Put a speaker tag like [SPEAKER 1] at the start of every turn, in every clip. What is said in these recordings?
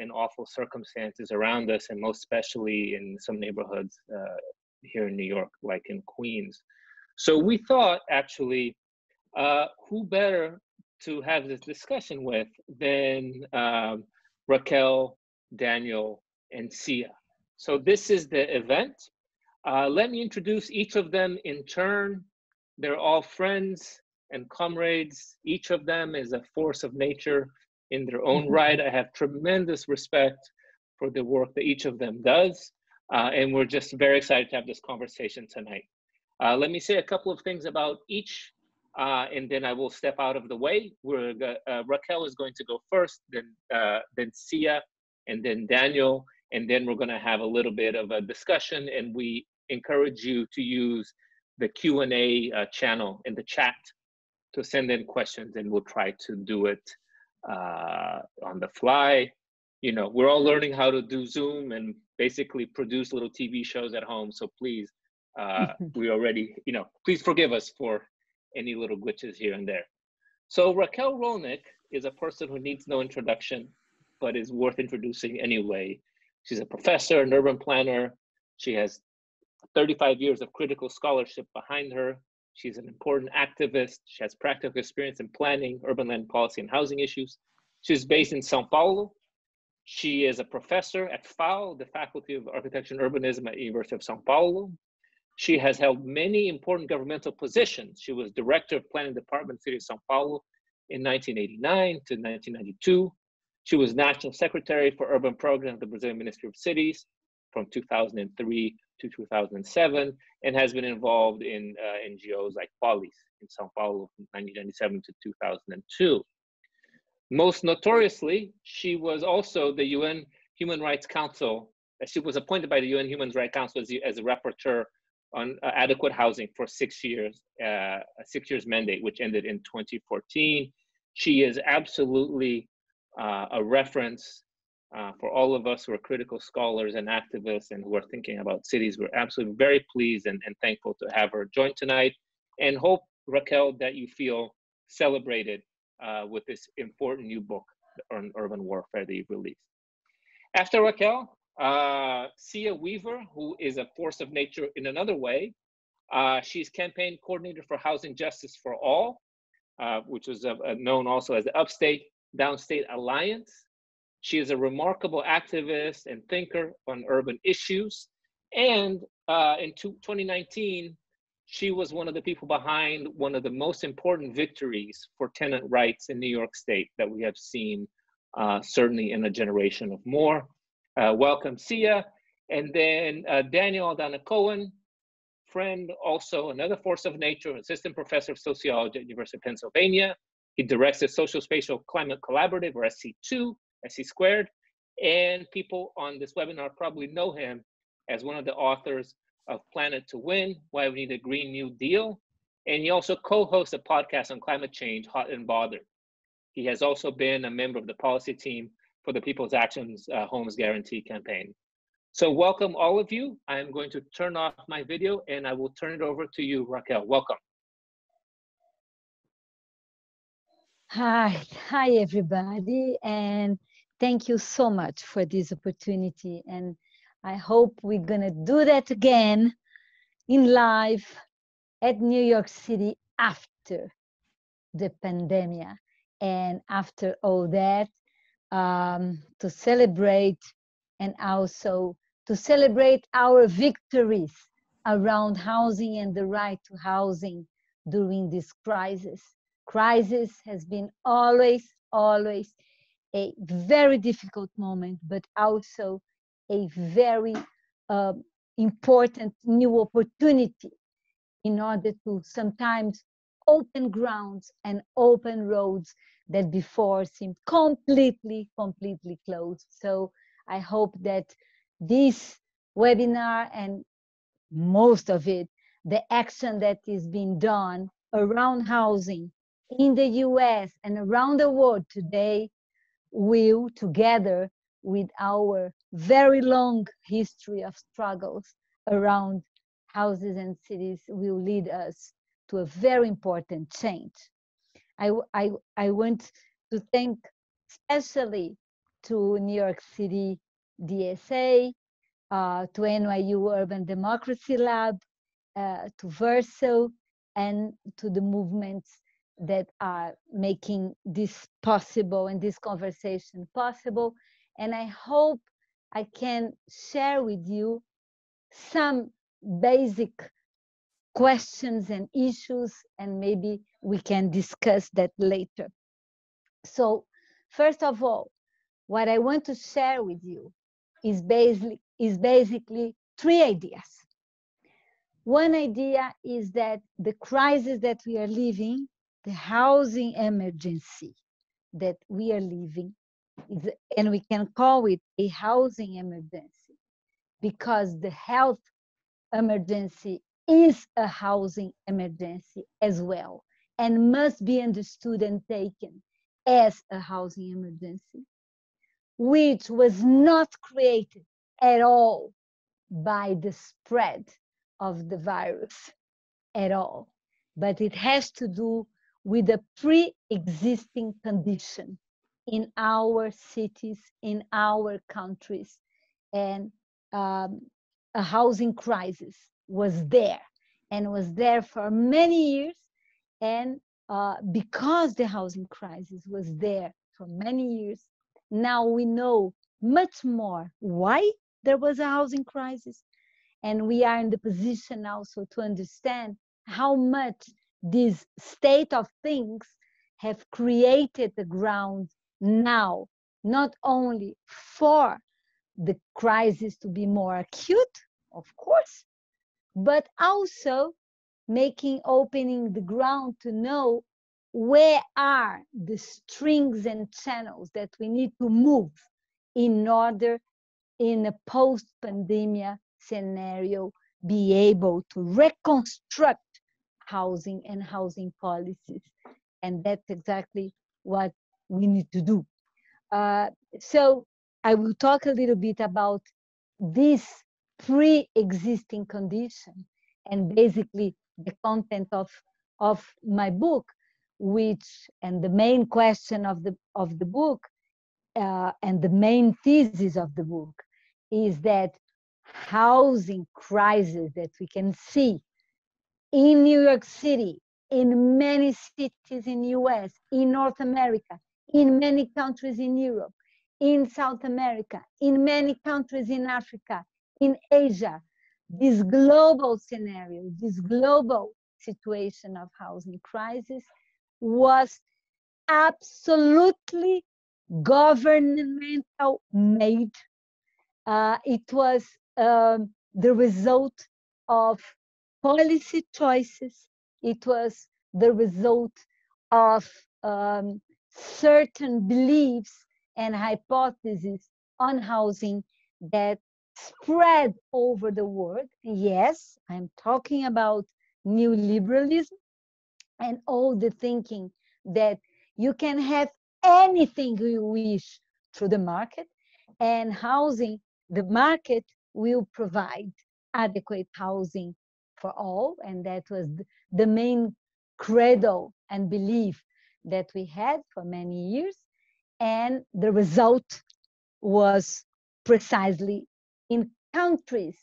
[SPEAKER 1] in awful circumstances around us, and most especially in some neighborhoods uh, here in New York, like in Queens. So we thought actually, uh, who better to have this discussion with than um, Raquel, Daniel, and Cea. So this is the event. Uh, let me introduce each of them in turn. They're all friends and comrades. Each of them is a force of nature in their own mm-hmm. right. I have tremendous respect for the work that each of them does. Uh, and we're just very excited to have this conversation tonight. Uh, let me say a couple of things about each, uh, and then I will step out of the way. We're, uh, Raquel is going to go first, then, uh, then Cea, and then Daniel, and then we're going to have a little bit of a discussion. And we encourage you to use the Q&A uh, channel in the chat to send in questions, and we'll try to do it uh, on the fly. You know, we're all learning how to do Zoom and basically produce little TV shows at home. So please, uh, we already, you know, please forgive us for any little glitches here and there. So Raquel Rolnik is a person who needs no introduction, but is worth introducing anyway. She's a professor, an urban planner. She has 35 years of critical scholarship behind her. She's an important activist. She has practical experience in planning, urban land policy, and housing issues. She's based in Sao Paulo. She is a professor at FAU, the Faculty of Architecture and Urbanism at University of Sao Paulo. She has held many important governmental positions. She was director of planning department, City of Sao Paulo in 1989 to 1992. She was national secretary for urban programs of the Brazilian Ministry of Cities from 2003 to 2007 and has been involved in uh, NGOs like Polis in Sao Paulo from 1997 to 2002. Most notoriously, she was also the UN Human Rights Council. She was appointed by the UN Human Rights Council as, as a rapporteur on uh, adequate housing for six years, uh, a six years mandate, which ended in 2014. She is absolutely uh, a reference uh, for all of us who are critical scholars and activists and who are thinking about cities. We're absolutely very pleased and, and thankful to have her join tonight and hope, Raquel, that you feel celebrated uh, with this important new book on urban warfare that you've released. After Raquel, uh, Cea Weaver, who is a force of nature in another way. Uh, she's campaign coordinator for Housing Justice for All, uh, which is uh, known also as the Upstate Downstate Alliance. She is a remarkable activist and thinker on urban issues. And uh, in 2019, she was one of the people behind one of the most important victories for tenant rights in New York State that we have seen uh, certainly in a generation of more. Uh, welcome, Cea. And then uh, Daniel Aldana Cohen, friend, also another force of nature, assistant professor of sociology at University of Pennsylvania. He directs the Social Spatial Climate Collaborative, or SC2, SC squared. And people on this webinar probably know him as one of the authors of Planet to Win, Why We Need a Green New Deal. And he also co-hosts a podcast on climate change, Hot and Bothered. He has also been a member of the policy team for the People's Actions uh, Homes Guarantee campaign. So welcome all of you. I am going to turn off my video and I will turn it over to you, Raquel. Welcome.
[SPEAKER 2] Hi, hi everybody, and thank you so much for this opportunity. And I hope we're gonna do that again in live at New York City after the pandemic. And after all that, um, to celebrate and also to celebrate our victories around housing and the right to housing during this crisis. Crisis has been always, always a very difficult moment, but also a very uh, important new opportunity in order to sometimes open grounds and open roads that before seemed completely, completely closed. So I hope that this webinar and most of it, the action that is being done around housing in the US and around the world today will, together with our very long history of struggles around houses and cities, will lead us to a very important change. I, I, I want to thank especially to New York City DSA, uh, to NYU Urban Democracy Lab, uh, to Verso, and to the movements that are making this possible and this conversation possible. And I hope I can share with you some basic questions and issues, and maybe we can discuss that later. So, first of all, what I want to share with you is basically, is basically three ideas. One idea is that the crisis that we are living, the housing emergency that we are living, is, and we can call it a housing emergency because the health emergency is a housing emergency as well and must be understood and taken as a housing emergency, which was not created at all by the spread of the virus at all, but it has to do with a pre-existing condition in our cities, in our countries, and um, a housing crisis was there and was there for many years. And uh, because the housing crisis was there for many years, now we know much more why there was a housing crisis. And we are in the position also to understand how much this state of things have created the ground now, not only for the crisis to be more acute, of course, but also making opening the ground to know where are the strings and channels that we need to move in order in a post-pandemic scenario be able to reconstruct housing and housing policies. And that's exactly what we need to do. Uh, so i will talk a little bit about this pre-existing condition and basically the content of of my book which and the main question of the of the book uh, and the main thesis of the book is that housing crisis that we can see in New York City, in many cities in US, in North America, in many countries in Europe, in South America, in many countries in Africa, in Asia, this global scenario, this global situation of housing crisis was absolutely governmental made. Uh, it was um, the result of policy choices. It was the result of um, certain beliefs and hypotheses on housing that spread over the world. Yes, I'm talking about neoliberalism and all the thinking that you can have anything you wish through the market and housing, the market will provide adequate housing for all. And that was the main credo and belief that we had for many years. And the result was precisely in countries,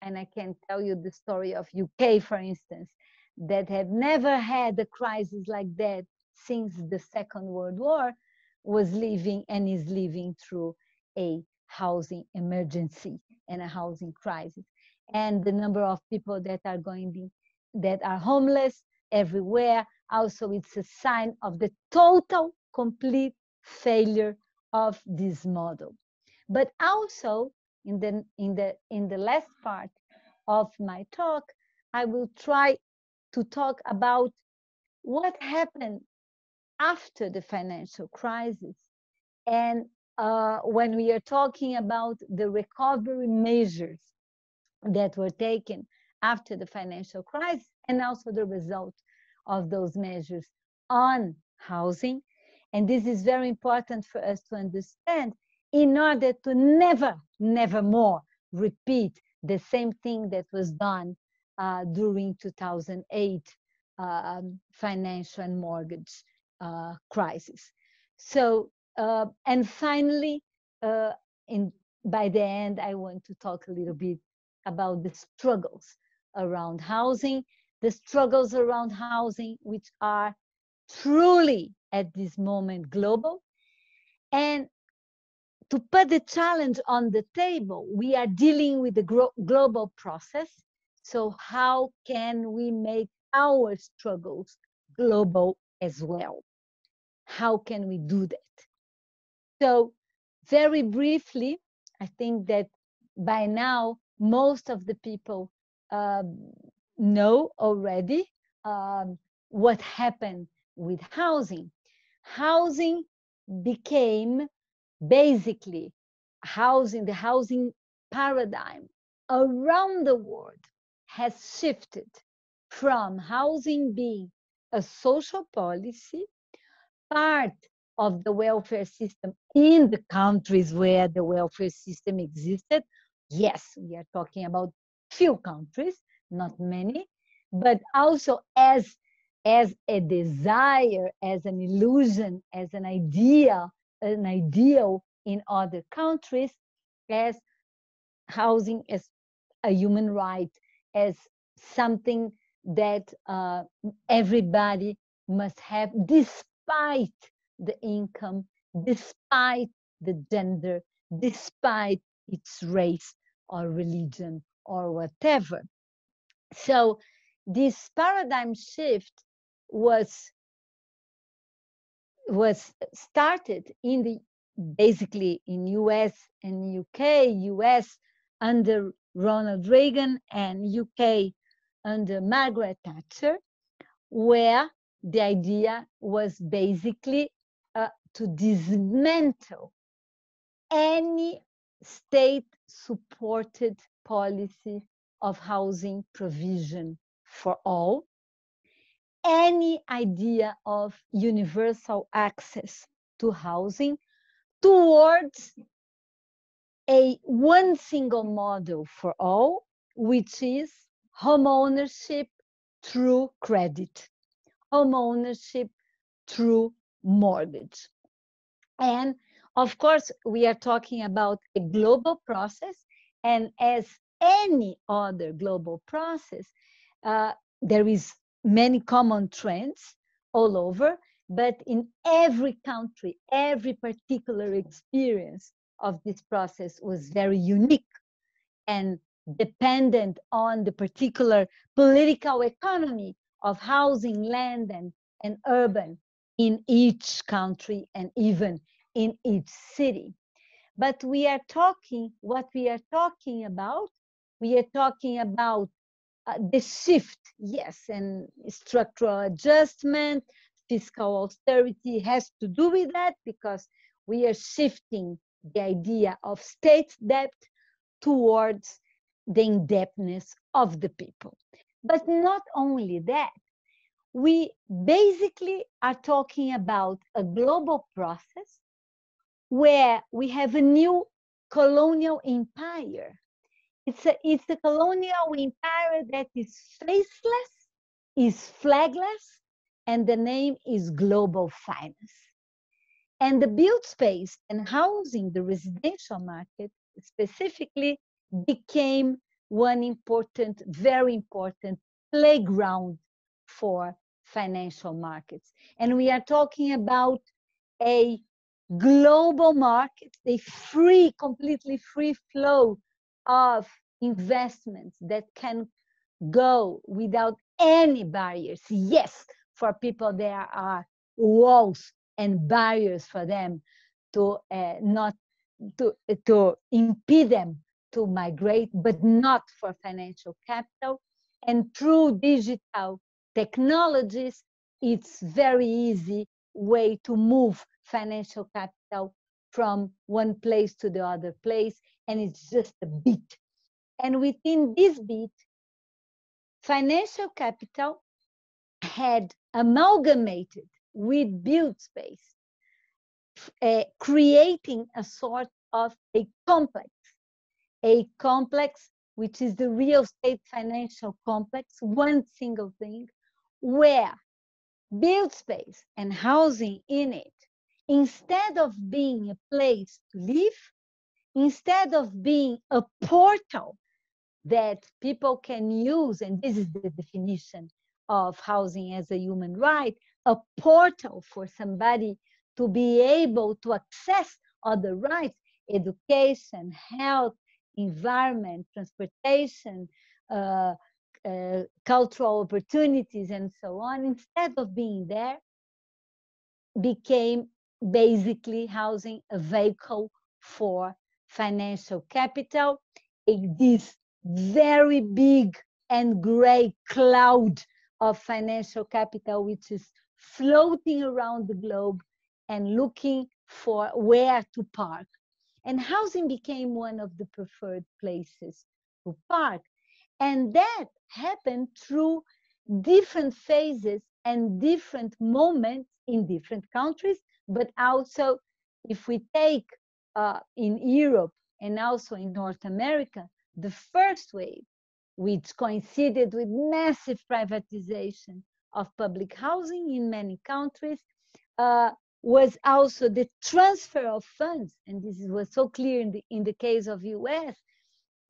[SPEAKER 2] and I can tell you the story of UK, for instance, that have never had a crisis like that since the Second World War, was living and is living through a housing emergency and a housing crisis. And the number of people that are going be, that are homeless everywhere, also it's a sign of the total, complete failure of this model. But also in the in the in the last part of my talk, I will try to talk about what happened after the financial crisis and uh, when we are talking about the recovery measures that were taken after the financial crisis and also the result of those measures on housing. And this is very important for us to understand in order to never, never more repeat the same thing that was done uh, during 2008 um, financial and mortgage uh, crisis. So, uh, and finally, uh, in, by the end, I want to talk a little bit about the struggles around housing, the struggles around housing, which are truly at this moment global. And to put the challenge on the table, we are dealing with the global process. So how can we make our struggles global as well? How can we do that? So very briefly, I think that by now, most of the people um, know already um, what happened with housing. Housing became basically housing, the housing paradigm around the world has shifted from housing being a social policy, part of the welfare system in the countries where the welfare system existed. Yes, we are talking about few countries, not many, but also as as a desire, as an illusion, as an idea, an ideal in other countries, as housing as a human right, as something that uh, everybody must have, despite the income, despite the gender, despite its race or religion or whatever. So this paradigm shift was was started in the basically in US and UK, US under Ronald Reagan and UK under Margaret Thatcher, where the idea was basically uh, to dismantle any state supported policy of housing provision for all any idea of universal access to housing towards a one single model for all, which is home ownership through credit, home ownership through mortgage. And of course, we are talking about a global process. And as any other global process, uh, there is many common trends all over, but in every country, every particular experience of this process was very unique and dependent on the particular political economy of housing, land, and, and urban in each country and even in each city. But we are talking, what we are talking about, we are talking about uh, the shift, yes, and structural adjustment, fiscal austerity has to do with that because we are shifting the idea of state debt towards the indebtedness of the people. But not only that, we basically are talking about a global process where we have a new colonial empire it's a, it's a colonial empire that is faceless, is flagless, and the name is global finance. And the build space and housing, the residential market specifically, became one important, very important playground for financial markets. And we are talking about a global market, a free, completely free flow of investments that can go without any barriers. Yes, for people, there are walls and barriers for them to uh, not to, to impede them to migrate, but not for financial capital. And through digital technologies, it's very easy way to move financial capital from one place to the other place, and it's just a bit. And within this bit, financial capital had amalgamated with build space, uh, creating a sort of a complex, a complex which is the real estate financial complex, one single thing, where build space and housing in it instead of being a place to live, instead of being a portal that people can use, and this is the definition of housing as a human right, a portal for somebody to be able to access other rights, education, health, environment, transportation, uh, uh, cultural opportunities, and so on, instead of being there, became basically housing a vehicle for financial capital. In this very big and gray cloud of financial capital, which is floating around the globe and looking for where to park. And housing became one of the preferred places to park. And that happened through different phases and different moments in different countries, but also if we take uh, in Europe and also in North America, the first wave, which coincided with massive privatization of public housing in many countries, uh, was also the transfer of funds, and this was so clear in the, in the case of US,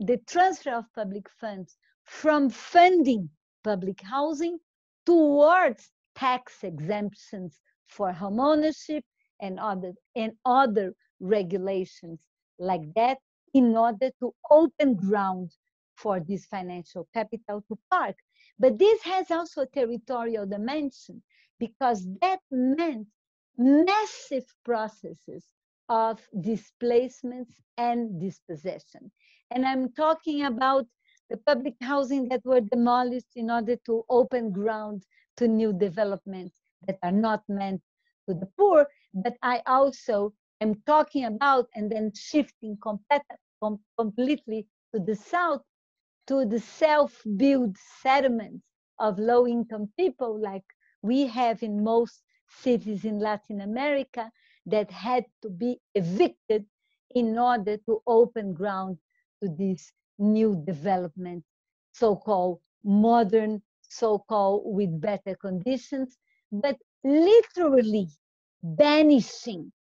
[SPEAKER 2] the transfer of public funds from funding public housing towards tax exemptions for homeownership and other and other regulations like that in order to open ground for this financial capital to park. But this has also a territorial dimension because that meant massive processes of displacements and dispossession. And I'm talking about the public housing that were demolished in order to open ground to new developments that are not meant to the poor, but I also am talking about and then shifting com completely to the south to the self-built settlements of low-income people like we have in most cities in Latin America that had to be evicted in order to open ground to this new development, so-called modern, so-called with better conditions, but literally banishing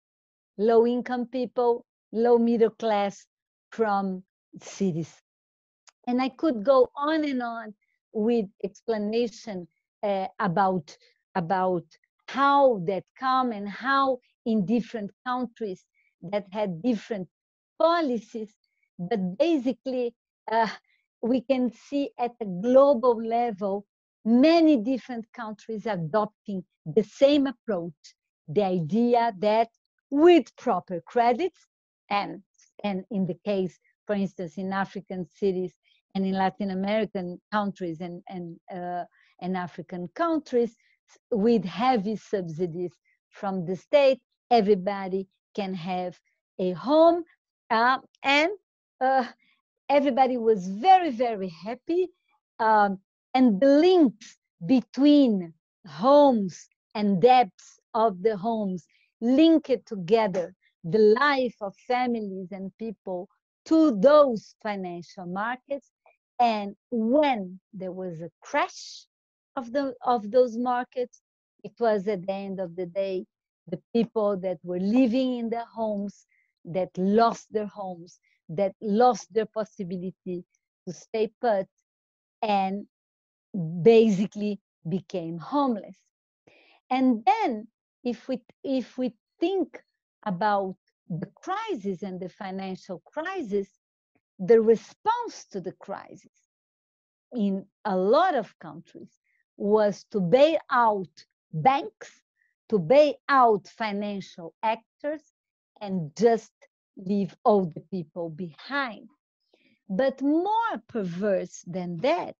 [SPEAKER 2] low-income people, low middle class from cities. And I could go on and on with explanation uh, about, about how that come and how in different countries that had different policies, but basically uh, we can see at a global level many different countries adopting the same approach, the idea that with proper credits and, and in the case, for instance, in African cities and in Latin American countries and, and, uh, and African countries, with heavy subsidies from the state, everybody can have a home. Uh, and uh, everybody was very, very happy. Um, and the links between homes and debts of the homes. Link it together the life of families and people to those financial markets. And when there was a crash of the of those markets it was at the end of the day the people that were living in their homes that lost their homes that lost their possibility to stay put and basically became homeless. And then if we if we think about the crisis and the financial crisis the response to the crisis in a lot of countries was to bail out banks to bail out financial actors and just leave all the people behind. But more perverse than that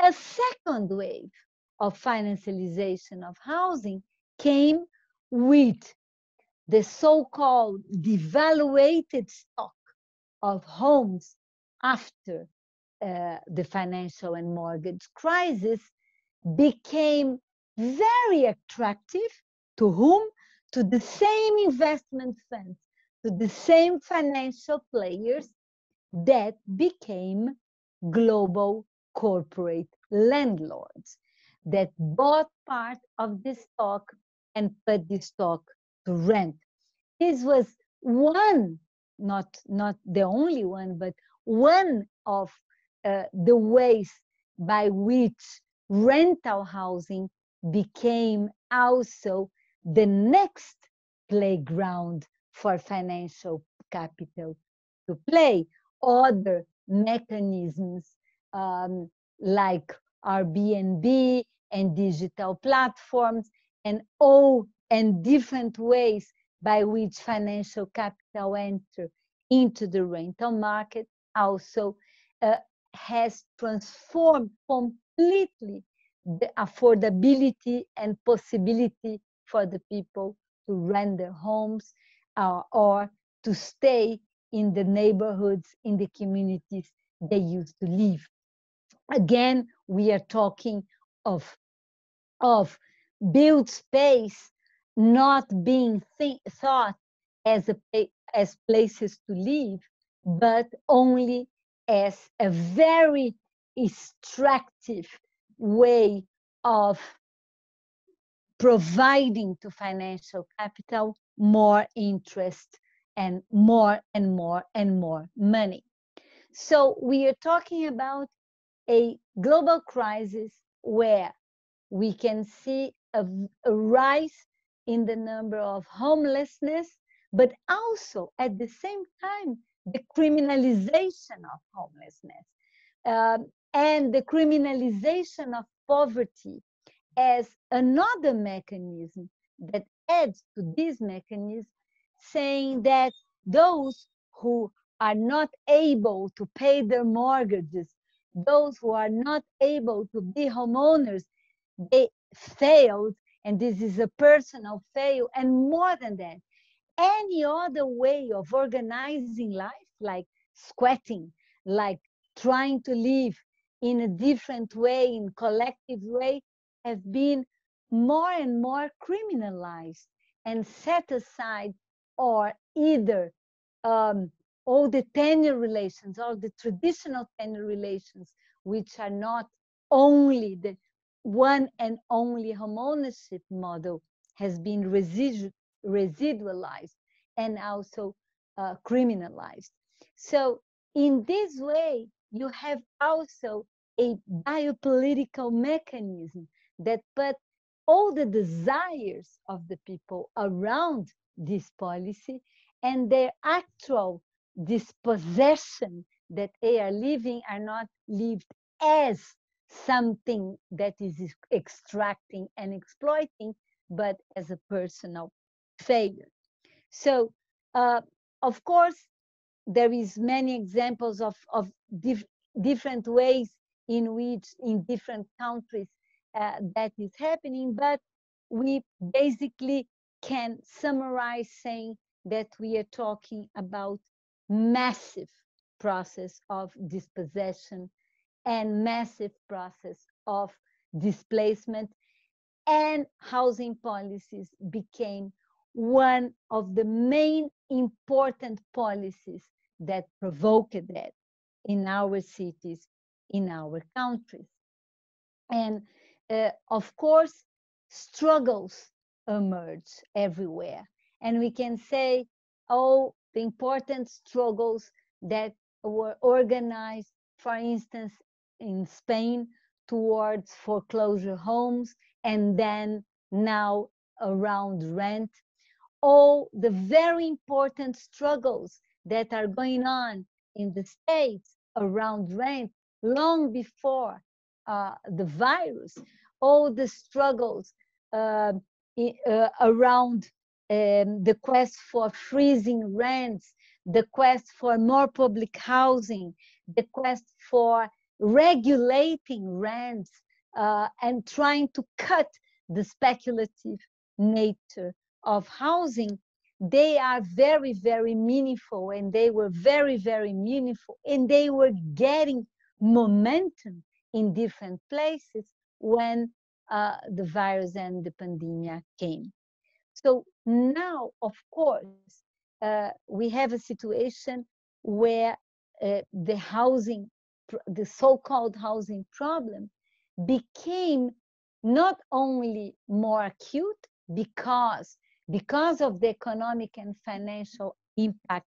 [SPEAKER 2] a second wave of financialization of housing came with the so-called devaluated stock of homes after uh, the financial and mortgage crisis became very attractive to whom? To the same investment funds, to the same financial players that became global corporate landlords that bought part of the stock and put the stock to rent. This was one, not, not the only one, but one of uh, the ways by which rental housing became also the next playground for financial capital to play. Other mechanisms um, like Airbnb and digital platforms and all and different ways by which financial capital enter into the rental market also uh, has transformed completely the affordability and possibility for the people to rent their homes uh, or to stay in the neighborhoods, in the communities they used to live. Again, we are talking of, of built space not being th thought as, a, as places to live, but only as a very extractive way of providing to financial capital more interest and more and more and more money. So we are talking about a global crisis where we can see a, a rise in the number of homelessness, but also at the same time, the criminalization of homelessness um, and the criminalization of poverty as another mechanism that adds to this mechanism, saying that those who are not able to pay their mortgages, those who are not able to be homeowners, they failed, and this is a personal fail. And more than that, any other way of organizing life, like squatting, like trying to live in a different way, in collective way, have been more and more criminalized and set aside or either um, all the tenure relations, all the traditional tenure relations, which are not only the one and only homeownership model has been residu residualized and also uh, criminalized. So in this way, you have also a biopolitical mechanism that put all the desires of the people around this policy and their actual dispossession that they are living are not lived as something that is extracting and exploiting, but as a personal failure. So, uh, of course, there is many examples of, of dif different ways in which in different countries uh, that is happening, but we basically can summarize saying that we are talking about massive process of dispossession and massive process of displacement and housing policies became one of the main important policies that provoked that in our cities, in our countries. And uh, of course, struggles emerge everywhere. And we can say, oh, the important struggles that were organized, for instance, in Spain towards foreclosure homes, and then now around rent. All the very important struggles that are going on in the States around rent long before uh, the virus, all the struggles uh, uh, around um, the quest for freezing rents, the quest for more public housing, the quest for regulating rents, uh, and trying to cut the speculative nature of housing, they are very, very meaningful and they were very, very meaningful and they were getting momentum in different places when uh, the virus and the pandemic came. So now, of course, uh, we have a situation where uh, the housing, the so-called housing problem became not only more acute because because of the economic and financial impact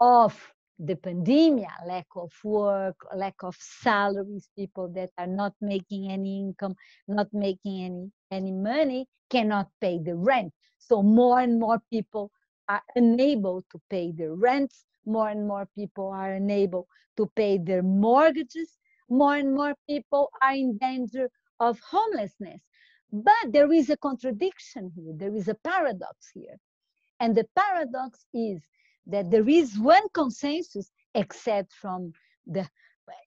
[SPEAKER 2] of the pandemic, lack of work, lack of salaries, people that are not making any income, not making any, any money, cannot pay the rent. So more and more people are unable to pay their rents, more and more people are unable to pay their mortgages, more and more people are in danger of homelessness. But there is a contradiction here, there is a paradox here. And the paradox is that there is one consensus except from the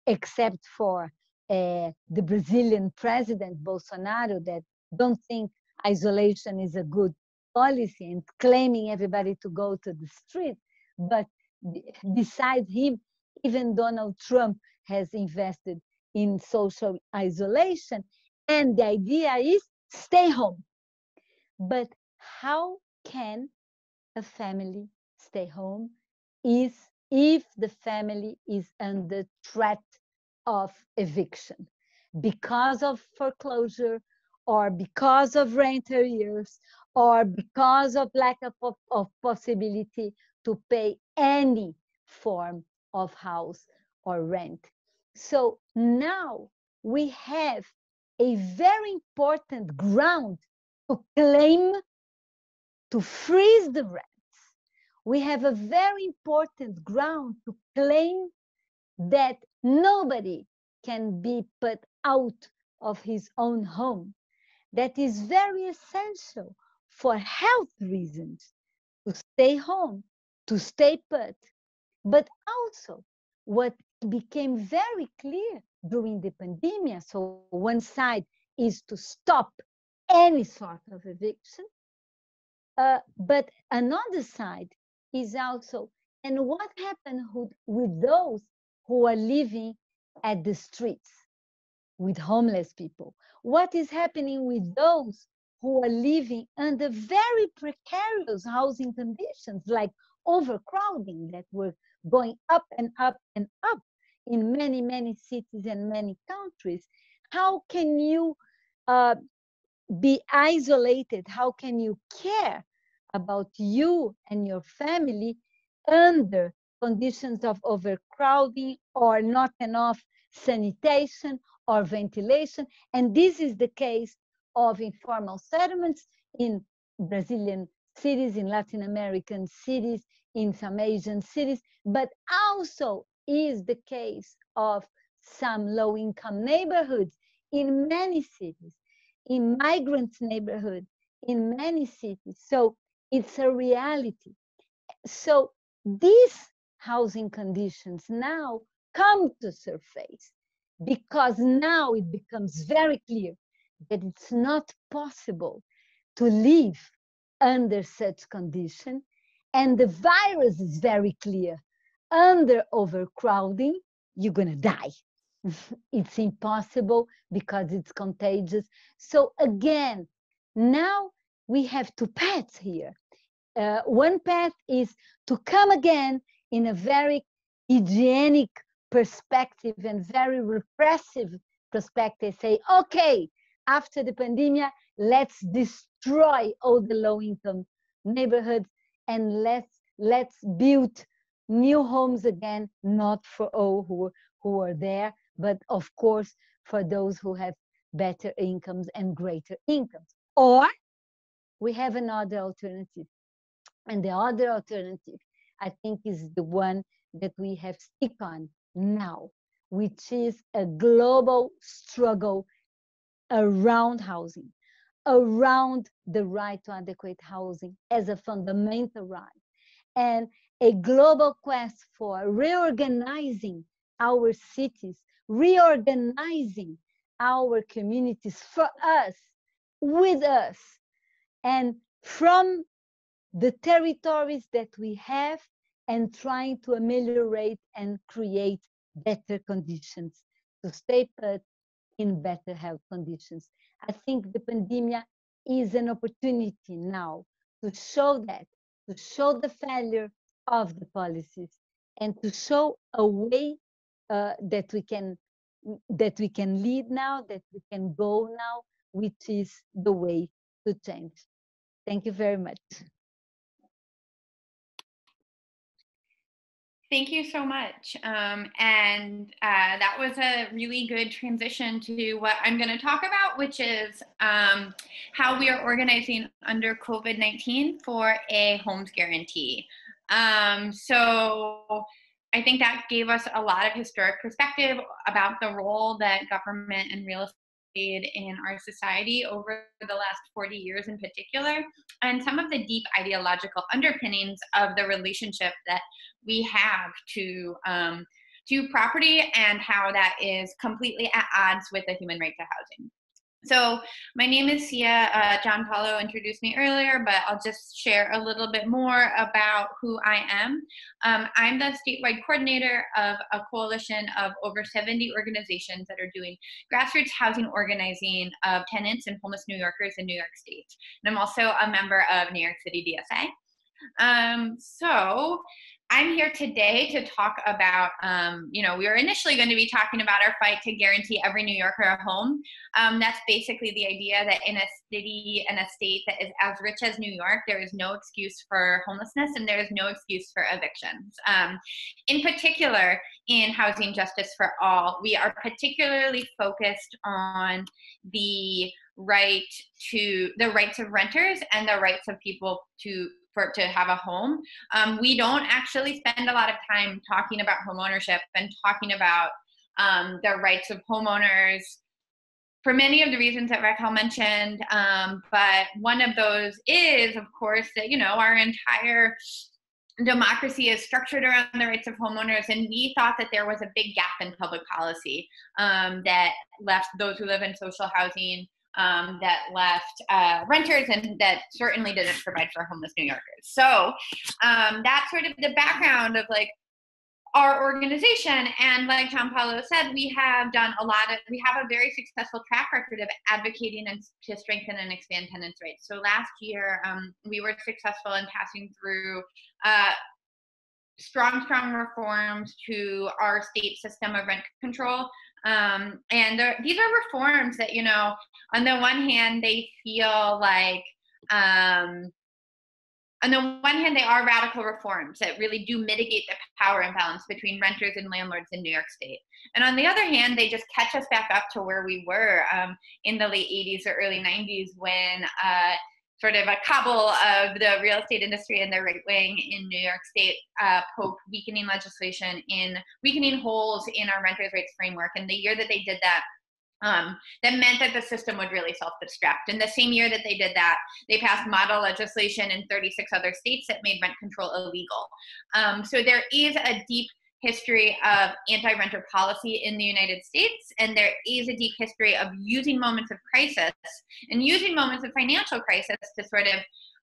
[SPEAKER 2] except for uh, the Brazilian president Bolsonaro that don't think isolation is a good policy and claiming everybody to go to the street. But besides him, even Donald Trump has invested in social isolation. And the idea is stay home. But how can a family stay home is if the family is under threat of eviction because of foreclosure or because of rent arrears or because of lack of, of possibility to pay any form of house or rent. So now we have a very important ground to claim to freeze the rents. We have a very important ground to claim that nobody can be put out of his own home. That is very essential for health reasons to stay home, to stay put. But also, what became very clear during the pandemic so, one side is to stop any sort of eviction, uh, but another side is also, and what happened with those who are living at the streets with homeless people? What is happening with those who are living under very precarious housing conditions, like overcrowding that were going up and up and up in many, many cities and many countries? How can you uh, be isolated? How can you care about you and your family under conditions of overcrowding or not enough sanitation or ventilation. And this is the case of informal settlements in Brazilian cities, in Latin American cities, in some Asian cities, but also is the case of some low income neighborhoods in many cities, in migrant neighborhoods in many cities. So it's a reality. So these housing conditions now come to surface because now it becomes very clear that it's not possible to live under such condition. And the virus is very clear. Under overcrowding you're going to die. It's impossible because it's contagious. So again now we have two paths here. Uh, one path is to come again in a very hygienic perspective and very repressive perspective say okay after the pandemic let's destroy all the low income neighborhoods and let's let's build new homes again not for all who who are there but of course for those who have better incomes and greater incomes. Or we have another alternative. And the other alternative i think is the one that we have stick on now, which is a global struggle around housing, around the right to adequate housing as a fundamental right, and a global quest for reorganizing our cities, reorganizing our communities for us, with us, and from the territories that we have and trying to ameliorate and create better conditions to stay put in better health conditions. I think the pandemic is an opportunity now to show that, to show the failure of the policies and to show a way uh, that we can that we can lead now, that we can go now, which is the way to change. Thank you very much.
[SPEAKER 3] Thank you so much. Um, and uh, that was a really good transition to what I'm going to talk about, which is um, how we are organizing under COVID 19 for a homes guarantee. Um, so I think that gave us a lot of historic perspective about the role that government and real in our society over the last 40 years in particular, and some of the deep ideological underpinnings of the relationship that we have to um, to property and how that is completely at odds with the human right to housing. So my name is Cea. Uh, John Paulo introduced me earlier, but I'll just share a little bit more about who I am. Um, I'm the statewide coordinator of a coalition of over 70 organizations that are doing grassroots housing organizing of tenants and homeless New Yorkers in New York State. And I'm also a member of New York City DSA. Um, so I'm here today to talk about, um, you know, we were initially going to be talking about our fight to guarantee every New Yorker a home. Um, that's basically the idea that in a city and a state that is as rich as New York, there is no excuse for homelessness and there is no excuse for evictions. Um, in particular, in Housing Justice for All, we are particularly focused on the right to the rights of renters and the rights of people to for to have a home. Um, we don't actually spend a lot of time talking about homeownership and talking about um, the rights of homeowners for many of the reasons that Raquel mentioned. Um, but one of those is, of course, that you know our entire democracy is structured around the rights of homeowners, and we thought that there was a big gap in public policy um, that left those who live in social housing um, that left uh, renters and that certainly didn't provide for homeless New Yorkers. So um, that's sort of the background of like our organization. And like John Paulo said, we have done a lot of, we have a very successful track record of advocating and to strengthen and expand tenants' rights. So last year, um, we were successful in passing through uh, strong, strong reforms to our state system of rent control. Um, and these are reforms that, you know, on the one hand, they feel like, um, on the one hand, they are radical reforms that really do mitigate the power imbalance between renters and landlords in New York State. And on the other hand, they just catch us back up to where we were um, in the late 80s or early 90s when uh, sort of a cabal of the real estate industry and the right wing in New York State uh, weakening legislation in weakening holes in our renters' rights framework. And the year that they did that, um, that meant that the system would really self-destruct. And the same year that they did that, they passed model legislation in 36 other states that made rent control illegal. Um, so there is a deep history of anti-renter policy in the United States, and there is a deep history of using moments of crisis and using moments of financial crisis to sort of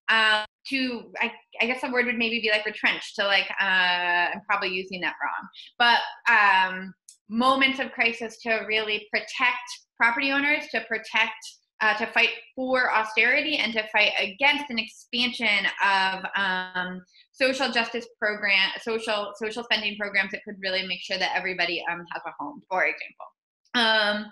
[SPEAKER 3] um, to I, I, guess the word would maybe be like retrench to like uh, I'm probably using that wrong, but um, moments of crisis to really protect property owners, to protect uh, to fight for austerity and to fight against an expansion of um, social justice program, social social spending programs that could really make sure that everybody um, has a home, for example. Um,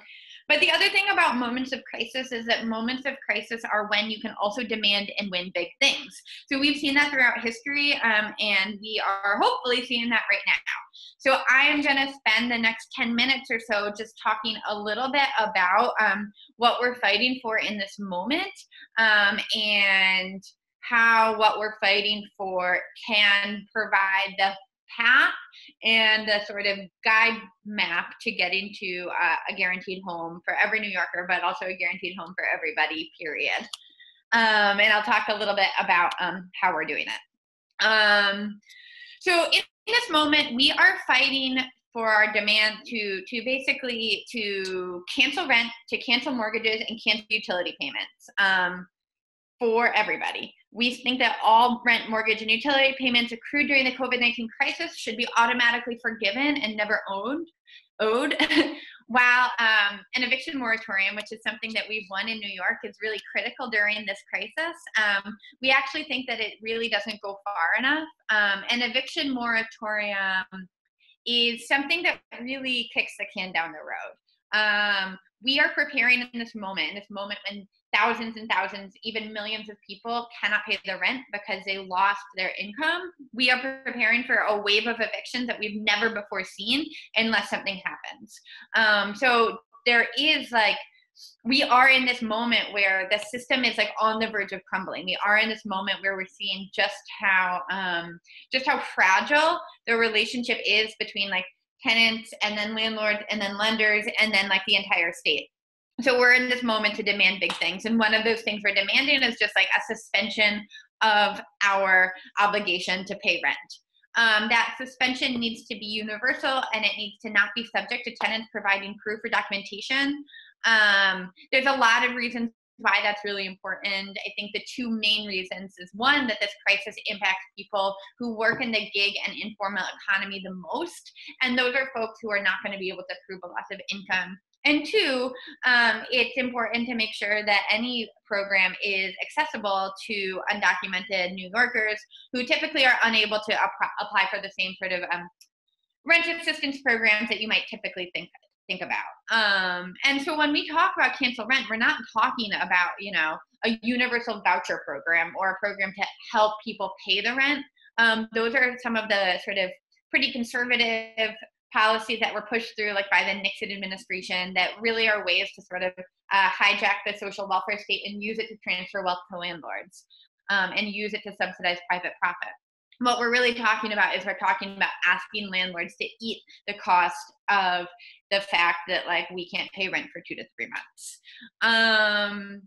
[SPEAKER 3] but the other thing about moments of crisis is that moments of crisis are when you can also demand and win big things. So we've seen that throughout history, um, and we are hopefully seeing that right now. So I am going to spend the next 10 minutes or so just talking a little bit about um, what we're fighting for in this moment um, and how what we're fighting for can provide the path and a sort of guide map to getting to uh, a guaranteed home for every New Yorker, but also a guaranteed home for everybody, period. Um, and I'll talk a little bit about um, how we're doing it. Um, so in this moment, we are fighting for our demand to to basically to cancel rent, to cancel mortgages, and cancel utility payments um, for everybody. We think that all rent, mortgage, and utility payments accrued during the COVID 19 crisis should be automatically forgiven and never owed. owed. While um, an eviction moratorium, which is something that we've won in New York, is really critical during this crisis, um, we actually think that it really doesn't go far enough. Um, an eviction moratorium is something that really kicks the can down the road. Um, we are preparing in this moment, in this moment when thousands and thousands, even millions of people cannot pay the rent because they lost their income. We are preparing for a wave of evictions that we've never before seen unless something happens. Um, so there is like, we are in this moment where the system is like on the verge of crumbling. We are in this moment where we're seeing just how um, just how fragile the relationship is between like tenants and then landlords and then lenders and then like the entire state. So we're in this moment to demand big things and one of those things we're demanding is just like a suspension of our obligation to pay rent. Um, that suspension needs to be universal and it needs to not be subject to tenants providing proof or documentation. Um, there's a lot of reasons why that's really important. I think the two main reasons is one, that this crisis impacts people who work in the gig and informal economy the most. And those are folks who are not going to be able to prove a loss of income and two, um, it's important to make sure that any program is accessible to undocumented New Yorkers who typically are unable to apply for the same sort of um, rent assistance programs that you might typically think think about. Um, and so when we talk about cancel rent, we're not talking about you know a universal voucher program or a program to help people pay the rent. Um, those are some of the sort of pretty conservative policies that were pushed through like by the Nixon administration that really are ways to sort of uh, hijack the social welfare state and use it to transfer wealth to landlords um, and use it to subsidize private profit. What we're really talking about is we're talking about asking landlords to eat the cost of the fact that like we can't pay rent for two to three months. Um,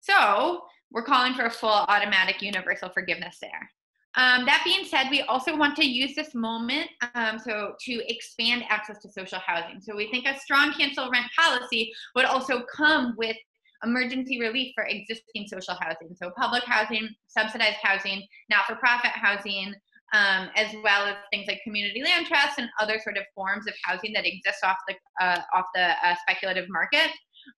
[SPEAKER 3] so we're calling for a full automatic universal forgiveness there. Um, that being said, we also want to use this moment um, so to expand access to social housing. So we think a strong cancel rent policy would also come with emergency relief for existing social housing. So public housing, subsidized housing, not-for-profit housing, um, as well as things like community land trusts and other sort of forms of housing that exist off the uh, off the uh, speculative market.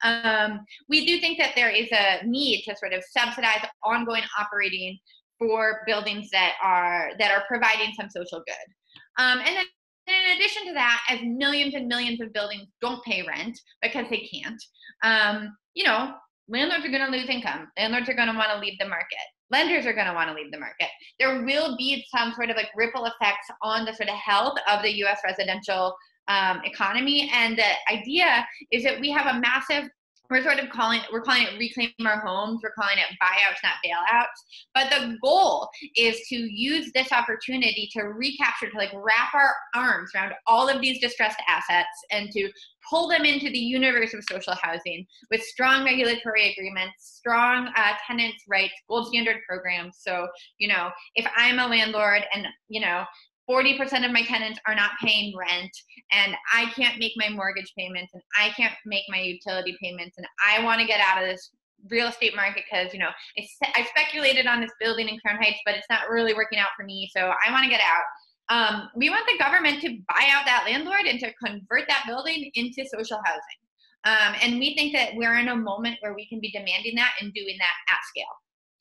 [SPEAKER 3] Um, we do think that there is a need to sort of subsidize ongoing operating for buildings that are that are providing some social good. Um, and then in addition to that, as millions and millions of buildings don't pay rent because they can't, um, you know, landlords are going to lose income. Landlords are going to want to leave the market. Lenders are going to want to leave the market. There will be some sort of like ripple effects on the sort of health of the U.S. residential um, economy. And the idea is that we have a massive we're sort of calling we're calling it reclaim our homes we're calling it buyouts not bailouts. But the goal is to use this opportunity to recapture to like wrap our arms around all of these distressed assets and to pull them into the universe of social housing with strong regulatory agreements strong uh, tenants rights gold standard programs. So you know if i'm a landlord and you know 40% of my tenants are not paying rent and I can't make my mortgage payments and I can't make my utility payments and I want to get out of this real estate market because you know I speculated on this building in Crown Heights but it's not really working out for me so I want to get out. Um, we want the government to buy out that landlord and to convert that building into social housing. Um, and we think that we're in a moment where we can be demanding that and doing that at scale.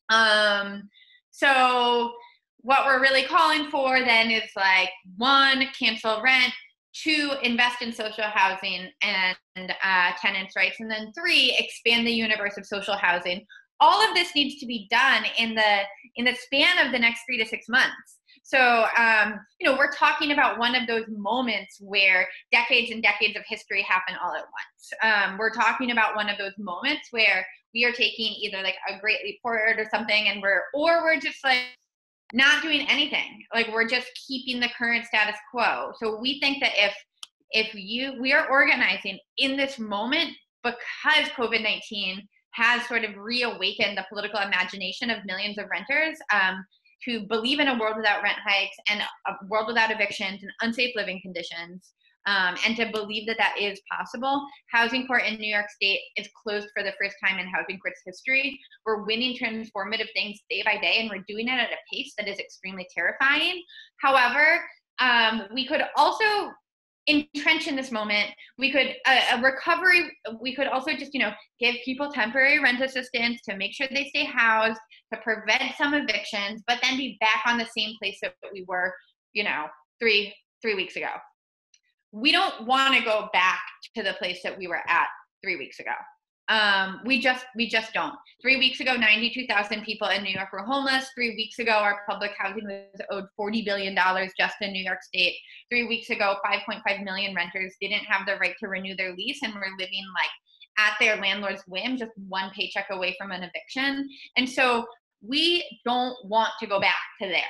[SPEAKER 3] Um, so what we're really calling for then is like one, cancel rent, two, invest in social housing and uh, tenants' rights, and then three, expand the universe of social housing. All of this needs to be done in the in the span of the next three to six months. So, um, you know, we're talking about one of those moments where decades and decades of history happen all at once. Um, we're talking about one of those moments where we are taking either like a great leap forward or something, and we're, or we're just like not doing anything. Like we're just keeping the current status quo. So we think that if if you we are organizing in this moment because COVID-19 has sort of reawakened the political imagination of millions of renters um, to believe in a world without rent hikes and a world without evictions and unsafe living conditions um, and to believe that that is possible. Housing court in New York State is closed for the first time in housing court's history. We're winning transformative things day by day, and we're doing it at a pace that is extremely terrifying. However, um, we could also entrench in this moment we could uh, a recovery we could also just you know give people temporary rent assistance to make sure they stay housed to prevent some evictions but then be back on the same place that we were you know three three weeks ago we don't want to go back to the place that we were at three weeks ago. Um, we just we just don't. Three weeks ago, 92,000 people in New York were homeless. Three weeks ago, our public housing was owed 40 billion dollars just in New York State. Three weeks ago, 5.5 million renters didn't have the right to renew their lease and were living like at their landlord's whim, just one paycheck away from an eviction. And so we don't want to go back to there.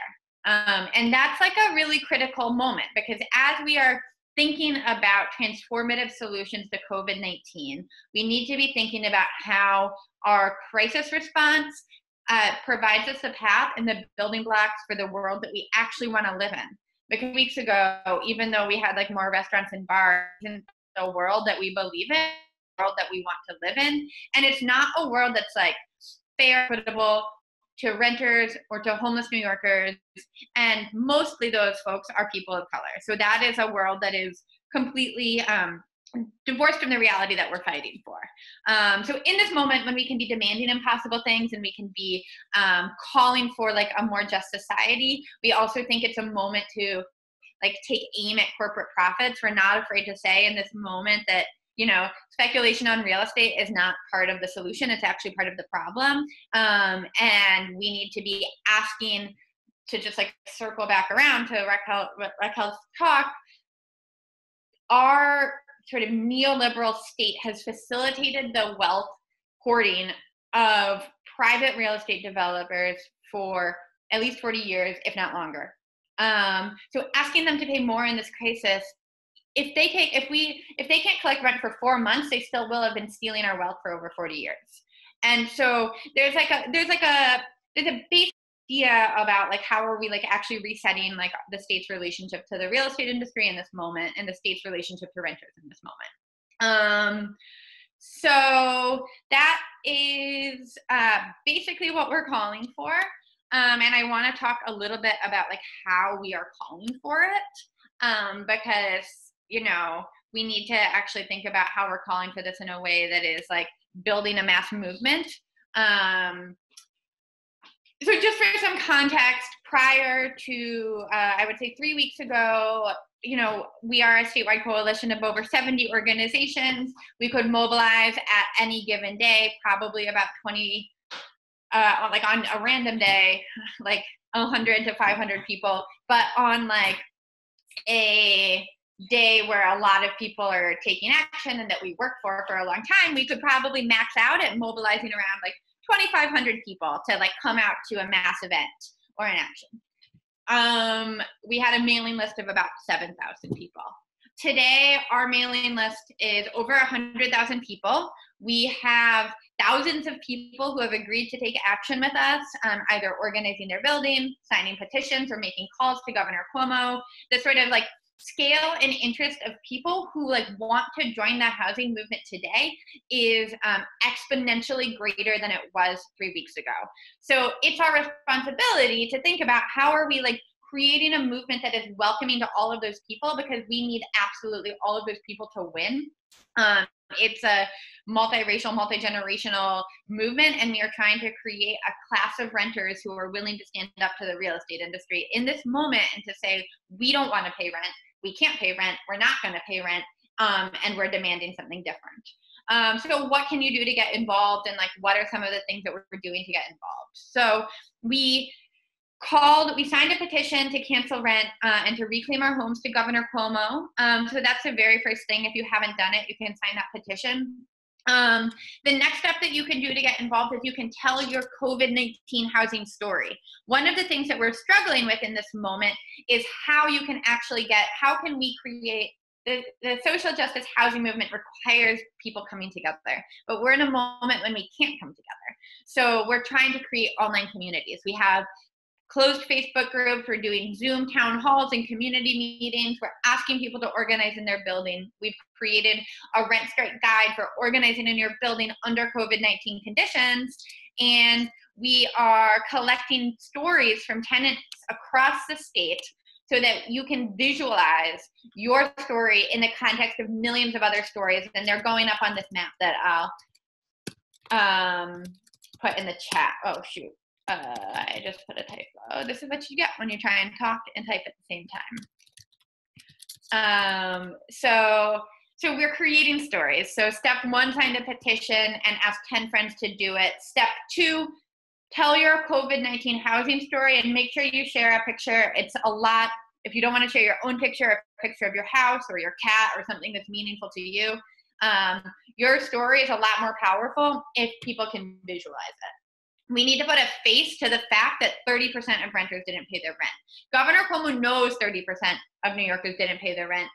[SPEAKER 3] Um, and that's like a really critical moment because as we are thinking about transformative solutions to COVID 19, we need to be thinking about how our crisis response uh, provides us a path and the building blocks for the world that we actually want to live in. Because weeks ago, even though we had like more restaurants and bars in the world that we believe in, world that we want to live in, and it's not a world that's like fair, equitable, to renters or to homeless New Yorkers. And mostly those folks are people of color. So that is a world that is completely um, divorced from the reality that we're fighting for. Um, so in this moment, when we can be demanding impossible things and we can be um, calling for like a more just society, we also think it's a moment to like take aim at corporate profits. We're not afraid to say in this moment that you know speculation on real estate is not part of the solution it's actually part of the problem um, and we need to be asking to just like circle back around to Raquel, Raquel's talk our sort of neoliberal state has facilitated the wealth hoarding of private real estate developers for at least 40 years, if not longer. Um, so asking them to pay more in this crisis if they take if we if they can't collect rent for four months they still will have been stealing our wealth for over 40 years. And so there's like a there's like a there's a basic idea about like how are we like actually resetting like the state's relationship to the real estate industry in this moment and the state's relationship to renters in this moment. Um so that is uh, basically what we're calling for. Um, and i want to talk a little bit about like how we are calling for it um, because you know, we need to actually think about how we're calling for this in a way that is like building a mass movement. Um, so just for some context, prior to, uh, I would say three weeks ago, you know, we are a statewide coalition of over 70 organizations. We could mobilize at any given day, probably about 20, uh, like on a random day, like 100 to 500 people, but on like a day where a lot of people are taking action and that we work for for a long time, we could probably max out at mobilizing around like 2,500 people to like come out to a mass event or an action. Um, we had a mailing list of about 7,000 people. Today, our mailing list is over 100,000 people. We have thousands of people who have agreed to take action with us, um, either organizing their building, signing petitions, or making calls to Governor Cuomo. The sort of like scale and interest of people who like want to join the housing movement today is um, exponentially greater than it was three weeks ago. So it's our responsibility to think about how are we like creating a movement that is welcoming to all of those people because we need absolutely all of those people to win. Um, it's a multiracial, multi-generational movement, and we are trying to create a class of renters who are willing to stand up to the real estate industry in this moment and to say, we don't want to pay rent we can't pay rent, we're not going to pay rent, um, and we're demanding something different. Um, so what can you do to get involved and like what are some of the things that we're doing to get involved? So we called, we signed a petition to cancel rent uh, and to reclaim our homes to Governor Cuomo. Um, so that's the very first thing. If you haven't done it, you can sign that petition. Um, the next step that you can do to get involved is you can tell your COVID 19 housing story. One of the things that we're struggling with in this moment is how you can actually get, how can we create the, the social justice housing movement requires people coming together, but we're in a moment when we can't come together. So we're trying to create online communities. We have closed Facebook groups. We're doing Zoom town halls and community meetings. We're asking people to organize in their building. We've created a rent strike guide for organizing in your building under COVID 19 conditions. And we are collecting stories from tenants across the state so that you can visualize your story in the context of millions of other stories. And they're going up on this map that I'll um, put in the chat. Oh, shoot I just put a typo. This is what you get when you try and talk and type at the same time. Um, so so we're creating stories. So step one, sign the petition and ask 10 friends to do it. Step two, tell your COVID-19 housing story and make sure you share a picture. It's a lot. If you don't want to share your own picture, a picture of your house or your cat or something that's meaningful to you, um, your story is a lot more powerful if people can visualize it. We need to put a face to the fact that 30% of renters didn't pay their rent. Governor Cuomo knows 30% of New Yorkers didn't pay their rent.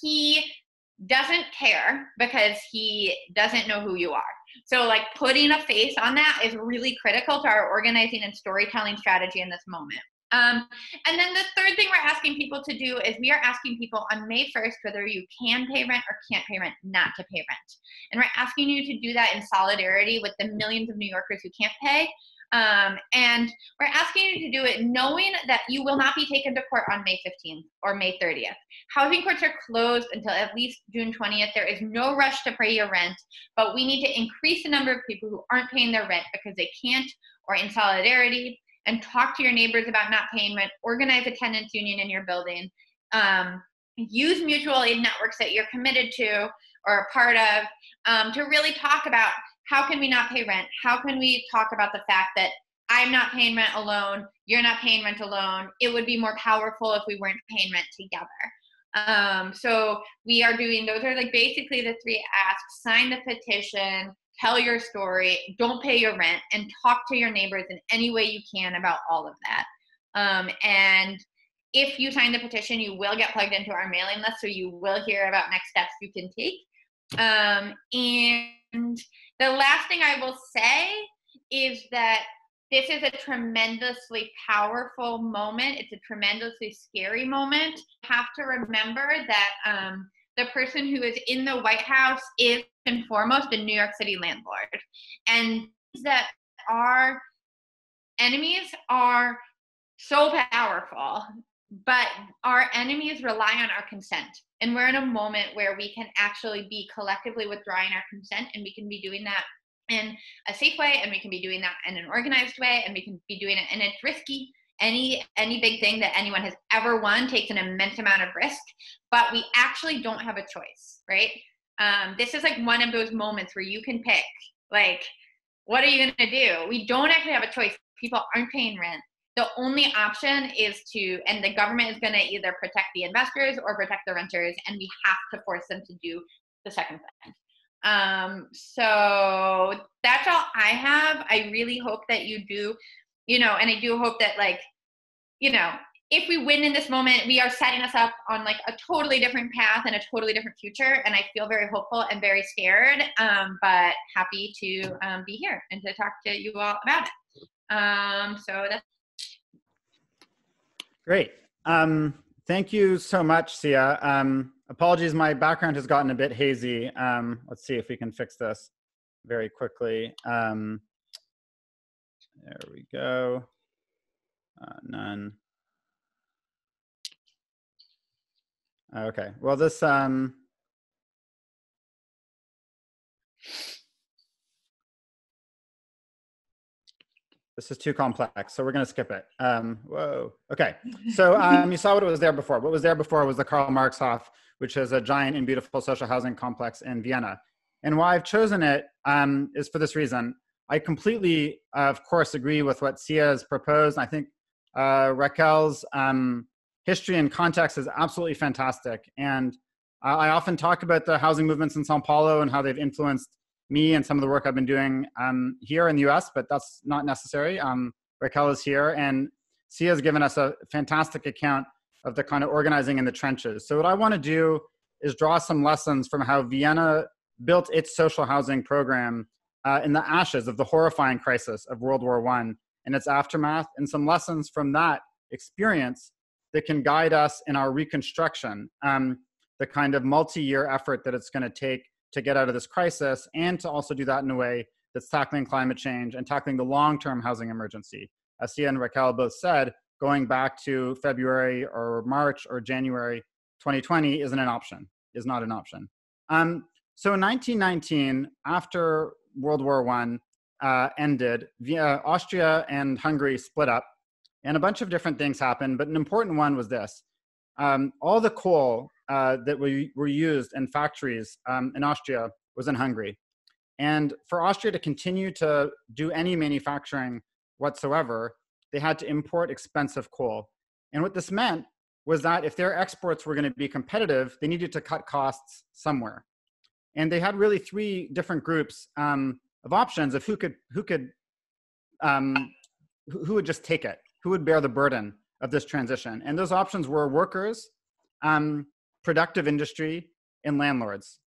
[SPEAKER 3] He doesn't care because he doesn't know who you are. So, like, putting a face on that is really critical to our organizing and storytelling strategy in this moment. Um, and then the third thing we're asking people to do is we are asking people on May 1st whether you can pay rent or can't pay rent, not to pay rent. And we're asking you to do that in solidarity with the millions of New Yorkers who can't pay um, and we're asking you to do it knowing that you will not be taken to court on May 15th or May 30th. Housing courts are closed until at least June 20th. There is no rush to pay your rent, but we need to increase the number of people who aren't paying their rent because they can't or in solidarity and talk to your neighbors about not paying rent, organize a tenants union in your building, um, use mutual aid networks that you're committed to or a part of um, to really talk about how can we not pay rent? How can we talk about the fact that I'm not paying rent alone, you're not paying rent alone? It would be more powerful if we weren't paying rent together. Um, so we are doing those are like basically the three asks sign the petition, tell your story, don't pay your rent, and talk to your neighbors in any way you can about all of that. Um, and if you sign the petition, you will get plugged into our mailing list, so you will hear about next steps you can take. Um, and the last thing I will say is that this is a tremendously powerful moment. It's a tremendously scary moment. You have to remember that um, the person who is in the White House is, and foremost, the New York City landlord. And that our enemies are so powerful, but our enemies rely on our consent. And we're in a moment where we can actually be collectively withdrawing our consent, and we can be doing that in a safe way, and we can be doing that in an organized way, and we can be doing it, and it's risky. Any any big thing that anyone has ever won takes an immense amount of risk, but we actually don't have a choice, right? Um, this is like one of those moments where you can pick, like, what are you gonna do? We don't actually have a choice. People aren't paying rent the only option is to and the government is going to either protect the investors or protect the renters and we have to force them to do the second thing um, so that's all i have i really hope that you do you know and i do hope that like you know if we win in this moment we are setting us up on like a totally different path and a totally different future and i feel very hopeful and very scared um, but happy to um, be here and to talk to you all about it um, so that's
[SPEAKER 4] Great. Um, thank you so much, Cea. Um, apologies, my background has gotten a bit hazy. Um, let's see if we can fix this very quickly. There we go. Uh, none. Okay, well this, um, This is too complex, so we're going to skip it. Um, whoa. Okay. So um, you saw what was there before. What was there before was the Karl Marx Hof, which is a giant and beautiful social housing complex in Vienna. And why I've chosen it um, is for this reason. I completely, uh, of course, agree with what Cea has proposed. I think uh, Raquel's um, history and context is absolutely fantastic. And I often talk about the housing movements in Sao Paulo and how they've influenced me and some of the work I've been doing um, here in the US, but that's not necessary. Um, Raquel is here, and Cea has given us a fantastic account of the kind of organizing in the trenches. So, what I want to do is draw some lessons from how Vienna built its social housing program uh, in the ashes of the horrifying crisis of World War I and its aftermath, and some lessons from that experience that can guide us in our reconstruction, um, the kind of multi year effort that it's going to take to get out of this crisis and to also do that in a way that's tackling climate change and tackling the long-term housing emergency. As Cea and Raquel both said, going back to February or March or January 2020 isn't an option, is not an option. Um, so in 1919, after World War I uh, ended, Austria and Hungary split up, and a bunch of different things happened, but an important one was this. Um, all the coal uh, that we, were used in factories um, in Austria was in Hungary. And for Austria to continue to do any manufacturing whatsoever, they had to import expensive coal. And what this meant was that if their exports were going to be competitive, they needed to cut costs somewhere. And they had really three different groups um, of options of who could who could um, who would just take it, who would bear the burden of this transition. And those options were workers, um, productive industry, and landlords.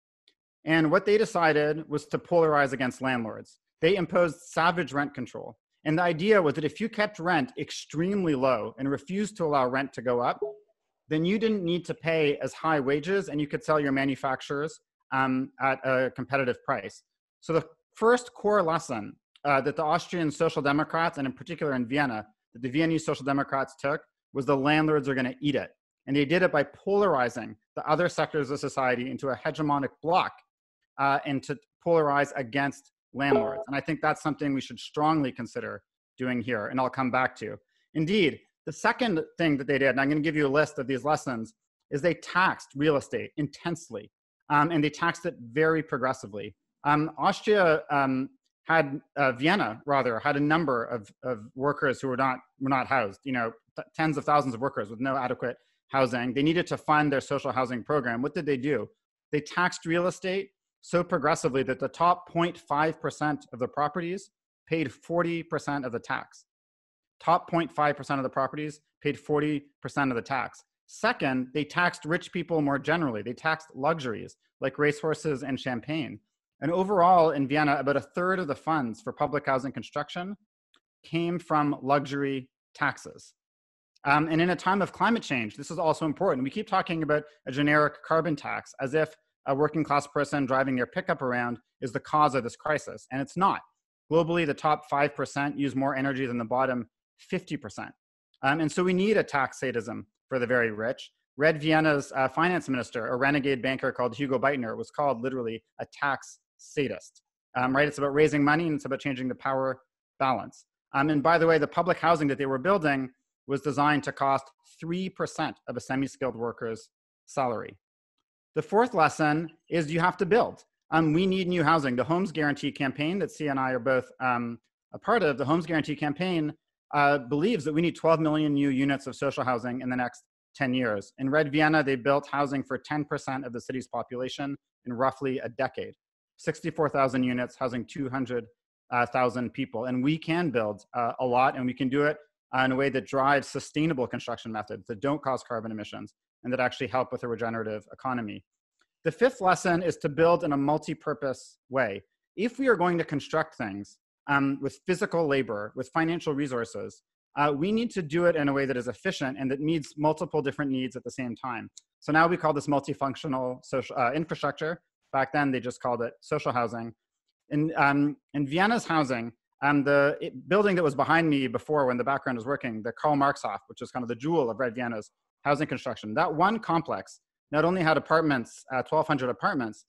[SPEAKER 4] And what they decided was to polarize against landlords. They imposed savage rent control. And the idea was that if you kept rent extremely low and refused to allow rent to go up, then you didn't need to pay as high wages and you could sell your manufacturers um, at a competitive price. So the first core lesson uh, that the Austrian Social Democrats, and in particular in Vienna, that the Viennese Social Democrats took was the landlords are going to eat it. And they did it by polarizing the other sectors of society into a hegemonic bloc uh, and to polarize against landlords. And I think that's something we should strongly consider doing here, and I'll come back to. Indeed, the second thing that they did, and I'm going to give you a list of these lessons, is they taxed real estate intensely, um, and they taxed it very progressively. Um, Austria um, had uh, Vienna rather had a number of, of workers who were not were not housed. You know, tens of thousands of workers with no adequate housing. They needed to fund their social housing program. What did they do? They taxed real estate so progressively that the top 0.5% of the properties paid 40% of the tax. Top 0.5% of the properties paid 40% of the tax. Second, they taxed rich people more generally. They taxed luxuries like racehorses and champagne. And overall, in Vienna, about a third of the funds for public housing construction came from luxury taxes. Um, and in a time of climate change, this is also important. We keep talking about a generic carbon tax as if a working class person driving their pickup around is the cause of this crisis. And it's not. Globally, the top 5% use more energy than the bottom 50%. Um, and so we need a tax sadism for the very rich. Red Vienna's uh, finance minister, a renegade banker called Hugo Breitner, was called literally a tax sadist. Um, right? It's about raising money and it's about changing the power balance. Um, and by the way, the public housing that they were building was designed to cost 3% of a semi skilled worker's salary. The fourth lesson is you have to build. Um, we need new housing. The Homes Guarantee campaign that Cea and I are both um, a part of, the Homes Guarantee campaign uh, believes that we need 12 million new units of social housing in the next 10 years. In Red Vienna, they built housing for 10% of the city's population in roughly a decade. 64,000 units housing 200,000 people. And we can build uh, a lot and we can do it uh, in a way that drives sustainable construction methods that don't cause carbon emissions and that actually help with a regenerative economy. The fifth lesson is to build in a multi-purpose way. If we are going to construct things um, with physical labor, with financial resources, uh, we need to do it in a way that is efficient and that meets multiple different needs at the same time. So now we call this multifunctional social uh, infrastructure. Back then, they just called it social housing. In, um, in Vienna's housing, um, the it, building that was behind me before when the background was working, the Karl Marx Hof, which is kind of the jewel of Red Vienna's housing construction. That one complex not only had apartments, uh, 1,200 apartments,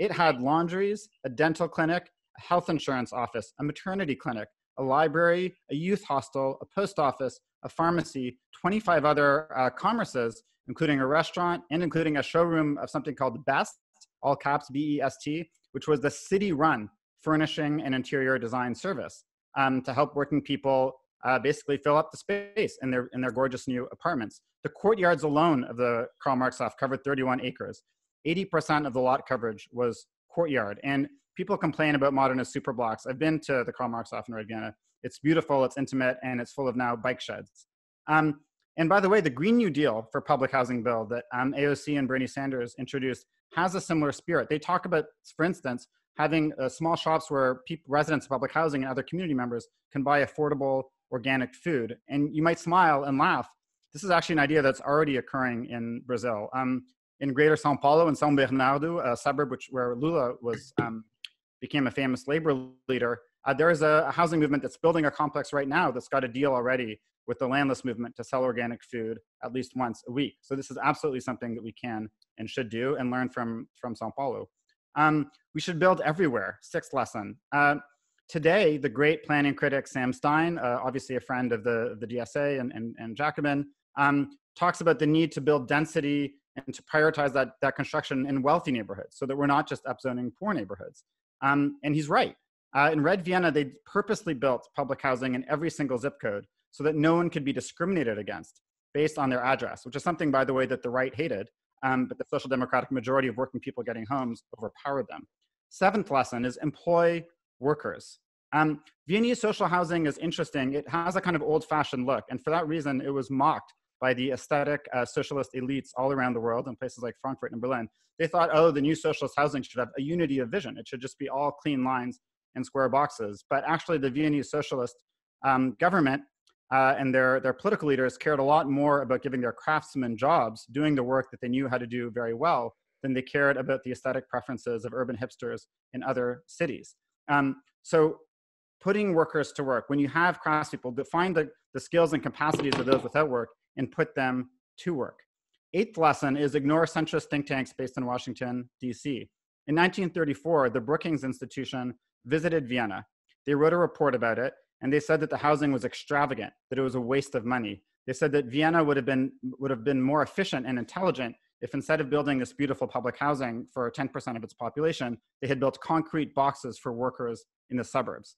[SPEAKER 4] it had laundries, a dental clinic, a health insurance office, a maternity clinic, a library, a youth hostel, a post office, a pharmacy, 25 other uh, commerces, including a restaurant and including a showroom of something called the Best, all caps B E S T, which was the city run furnishing and interior design service um, to help working people uh, basically fill up the space in their, in their gorgeous new apartments. The courtyards alone of the Karl Marx Hof covered 31 acres. 80% of the lot coverage was courtyard. And people complain about modernist superblocks. I've been to the Karl Marx Hof in Red Vienna. It's beautiful, it's intimate, and it's full of now bike sheds. Um, and by the way, the Green New Deal for public housing bill that um, AOC and Bernie Sanders introduced has a similar spirit. They talk about, for instance, having uh, small shops where people, residents of public housing and other community members can buy affordable organic food. And you might smile and laugh. This is actually an idea that's already occurring in Brazil. Um, in Greater São Paulo in São Bernardo, a suburb which, where Lula was um, became a famous labor leader, uh, there is a, a, housing movement that's building a complex right now that's got a deal already with the landless movement to sell organic food at least once a week. So this is absolutely something that we can and should do and learn from, from Sao Paulo. Um, we should build everywhere, sixth lesson. Uh, today, the great planning critic Sam Stein, uh, obviously a friend of the, the DSA and, and, and Jacobin, um, talks about the need to build density and to prioritize that, that construction in wealthy neighborhoods so that we're not just upzoning poor neighborhoods. Um, and he's right. Uh, in Red Vienna, they purposely built public housing in every single zip code so that no one could be discriminated against based on their address, which is something, by the way, that the right hated, um, but the social democratic majority of working people getting homes overpowered them. Seventh lesson is employ workers. Um, Viennese social housing is interesting. It has a kind of old fashioned look. And for that reason, it was mocked by the aesthetic uh, socialist elites all around the world in places like Frankfurt and Berlin. They thought, oh, the new socialist housing should have a unity of vision. It should just be all clean lines and square boxes. But actually, the Viennese socialist um, government uh, and their, their political leaders cared a lot more about giving their craftsmen jobs, doing the work that they knew how to do very well, than they cared about the aesthetic preferences of urban hipsters in other cities. Um, so putting workers to work, when you have craftspeople, define the, the skills and capacities of those without work and put them to work. Eighth lesson is ignore centrist think tanks based in Washington, DC. In 1934, the Brookings Institution visited Vienna. They wrote a report about it, and they said that the housing was extravagant, that it was a waste of money. They said that Vienna would have been, would have been more efficient and intelligent if instead of building this beautiful public housing for 10% of its population, they had built concrete boxes for workers in the suburbs.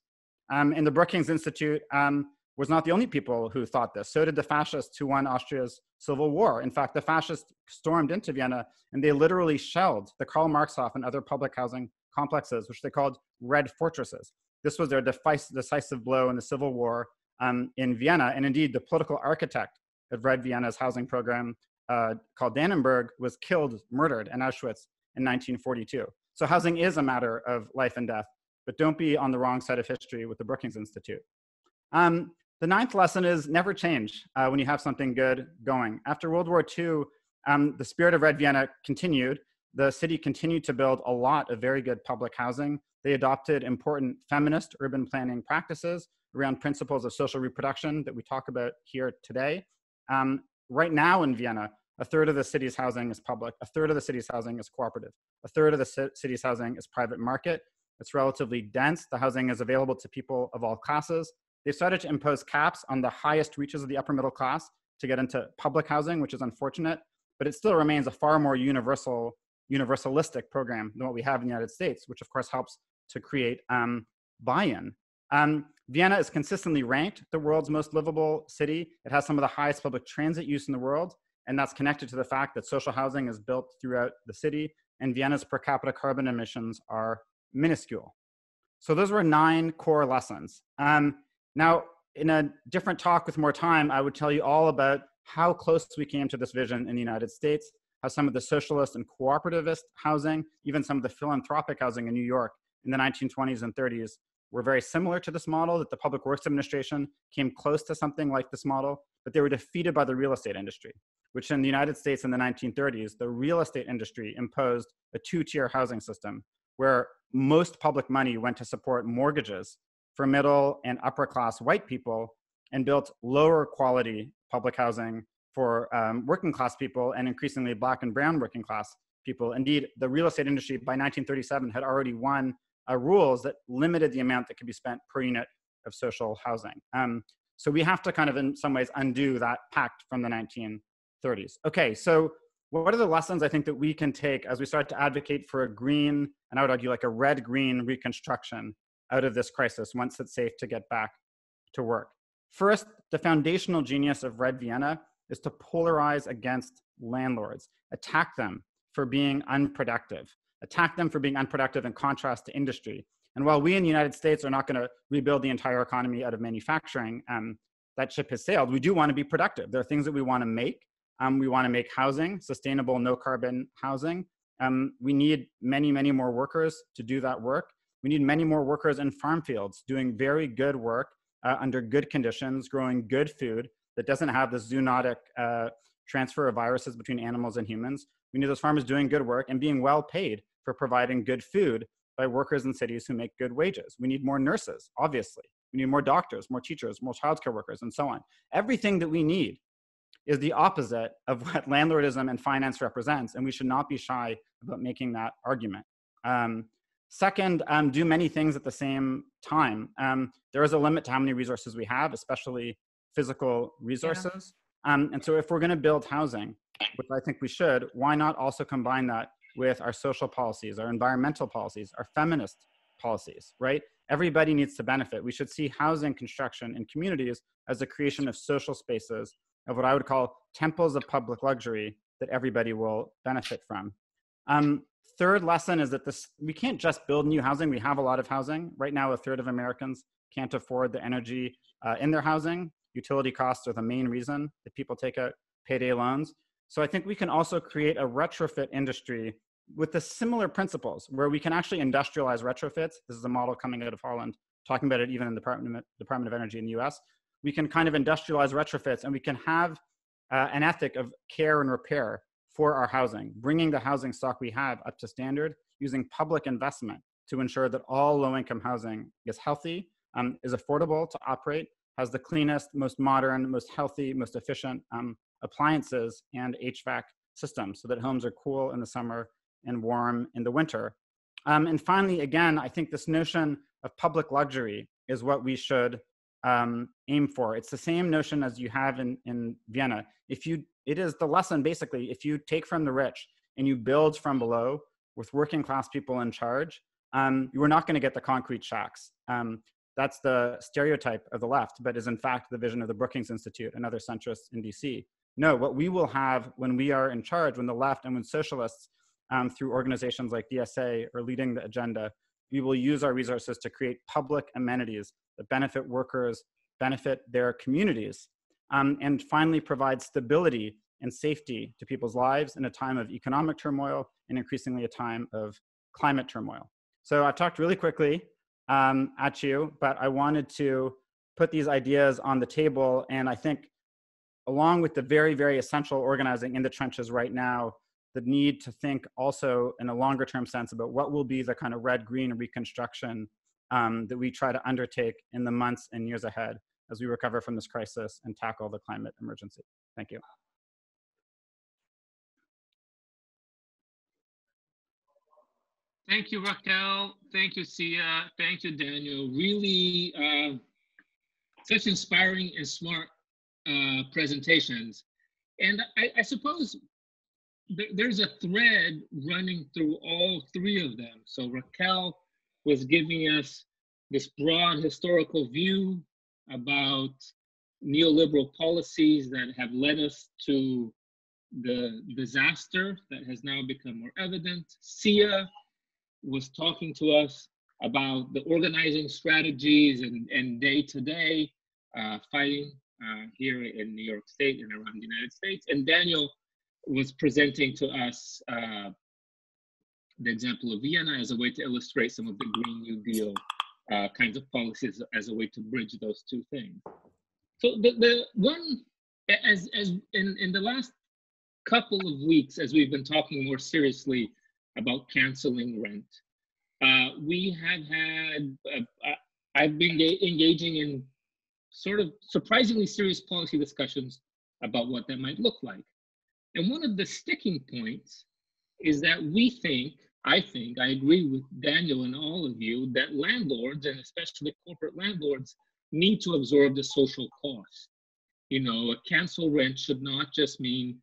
[SPEAKER 4] Um, and the Brookings Institute um, was not the only people who thought this. So did the fascists who won Austria's civil war. In fact, the fascists stormed into Vienna and they literally shelled the Karl Marxhof and other public housing complexes, which they called red fortresses. This was their decisive blow in the civil war um, in Vienna. And indeed, the political architect of Red Vienna's housing program uh, called Danneberg was killed, murdered in Auschwitz in 1942. So housing is a matter of life and death, but don't be on the wrong side of history with the Brookings Institute. Um, the ninth lesson is never change uh, when you have something good going. After World War II, um, the spirit of Red Vienna continued. The city continued to build a lot of very good public housing. They adopted important feminist urban planning practices around principles of social reproduction that we talk about here today. Um, right now in Vienna, a third of the city's housing is public, a third of the city's housing is cooperative, a third of the city's housing is private market. It's relatively dense. The housing is available to people of all classes. They've started to impose caps on the highest reaches of the upper middle class to get into public housing, which is unfortunate, but it still remains a far more universal, universalistic program than what we have in the United States, which of course helps to create um, buy-in. Um, Vienna is consistently ranked the world's most livable city. It has some of the highest public transit use in the world, and that's connected to the fact that social housing is built throughout the city, and Vienna's per capita carbon emissions are minuscule. So those were nine core lessons. Um, now, in a different talk with more time, I would tell you all about how close we came to this vision in the United States, how some of the socialist and cooperativist housing, even some of the philanthropic housing in New York in the 1920s and 30s were very similar to this model, that the Public Works Administration came close to something like this model, but they were defeated by the real estate industry, which in the United States in the 1930s, the real estate industry imposed a two-tier housing system where most public money went to support mortgages for middle and upper class white people and built lower quality public housing for um, working class people and increasingly black and brown working class people. Indeed, the real estate industry by 1937 had already won uh, rules that limited the amount that could be spent per unit of social housing. Um, so we have to kind of, in some ways, undo that pact from the 1930s. Okay, so what are the lessons I think that we can take as we start to advocate for a green, and I would argue like a red green reconstruction out of this crisis once it's safe to get back to work? First, the foundational genius of Red Vienna is to polarize against landlords, attack them for being unproductive attack them for being unproductive in contrast to industry. And while we in the United States are not going to rebuild the entire economy out of manufacturing, um, that ship has sailed. We do want to be productive. There are things that we want to make. Um, we want to make housing, sustainable, no carbon housing. Um, we need many, many more workers to do that work. We need many more workers in farm fields doing very good work uh, under good conditions, growing good food that doesn't have the zoonotic uh, transfer of viruses between animals and humans. We need those farmers doing good work and being well paid for providing good food by workers in cities who make good wages. We need more nurses, obviously. We need more doctors, more teachers, more childcare workers, and so on. Everything that we need is the opposite of what landlordism and finance represents, and we should not be shy about making that argument. Um, second, um, do many things at the same time. Um, there is a limit to how many resources we have, especially physical resources. Um, and so if we're gonna build housing, which I think we should, why not also combine that with our social policies, our environmental policies, our feminist policies, right? Everybody needs to benefit. We should see housing construction in communities as a creation of social spaces of what I would call temples of public luxury that everybody will benefit from. Um, third lesson is that this we can't just build new housing. We have a lot of housing. Right now, a third of Americans can't afford the energy uh, in their housing. Utility costs are the main reason that people take out payday loans. So I think we can also create a retrofit industry with the similar principles where we can actually industrialize retrofits. This is a model coming out of Holland, talking about it even in the Department of, Department of Energy in the US. We can kind of industrialize retrofits and we can have uh, an ethic of care and repair for our housing, bringing the housing stock we have up to standard, using public investment to ensure that all low income housing is healthy, um, is affordable to operate, has the cleanest, most modern, most healthy, most efficient um, appliances and HVAC systems so that homes are cool in the summer and warm in the winter. Um, and finally, again, I think this notion of public luxury is what we should um, aim for. It's the same notion as you have in, in Vienna. If you, it is the lesson basically, if you take from the rich and you build from below with working class people in charge, um, you are not going to get the concrete shacks. Um, that's the stereotype of the left, but is in fact the vision of the Brookings Institute and other centrists in DC. No, what we will have when we are in charge, when the left and when socialists, um, through organizations like DSA, are leading the agenda, we will use our resources to create public amenities that benefit workers, benefit their communities, um, and finally provide stability and safety to people's lives in a time of economic turmoil and increasingly a time of climate turmoil. So I've talked really quickly um, at you, but I wanted to put these ideas on the table. And I think along with the very, very essential organizing in the trenches right now, the need to think also in a longer term sense about what will be the kind of red green reconstruction um, that we try to undertake in the months and years ahead as we recover from this crisis and tackle the climate emergency. Thank you.
[SPEAKER 1] Thank you, Raquel. Thank you, Cea. Thank you, Daniel. Really, uh, such inspiring and smart uh, presentations. And I, I suppose th there's a thread running through all three of them. So Raquel was giving us this broad historical view about neoliberal policies that have led us to the disaster that has now become more evident. Cea was talking to us about the organizing strategies and, and day-to-day uh, fighting uh, here in New York State and around the United States. And Daniel was presenting to us uh, the example of Vienna as a way to illustrate some of the Green New Deal uh, kinds of policies as a way to bridge those two things. So the, the one, as, as in, in the last couple of weeks, as we've been talking more seriously about canceling rent, uh, we have had, uh, I've been engaging in sort of surprisingly serious policy discussions about what that might look like. And one of the sticking points is that we think, I think, I agree with Daniel and all of you, that landlords, and especially corporate landlords, need to absorb the social cost. You know, a cancel rent should not just mean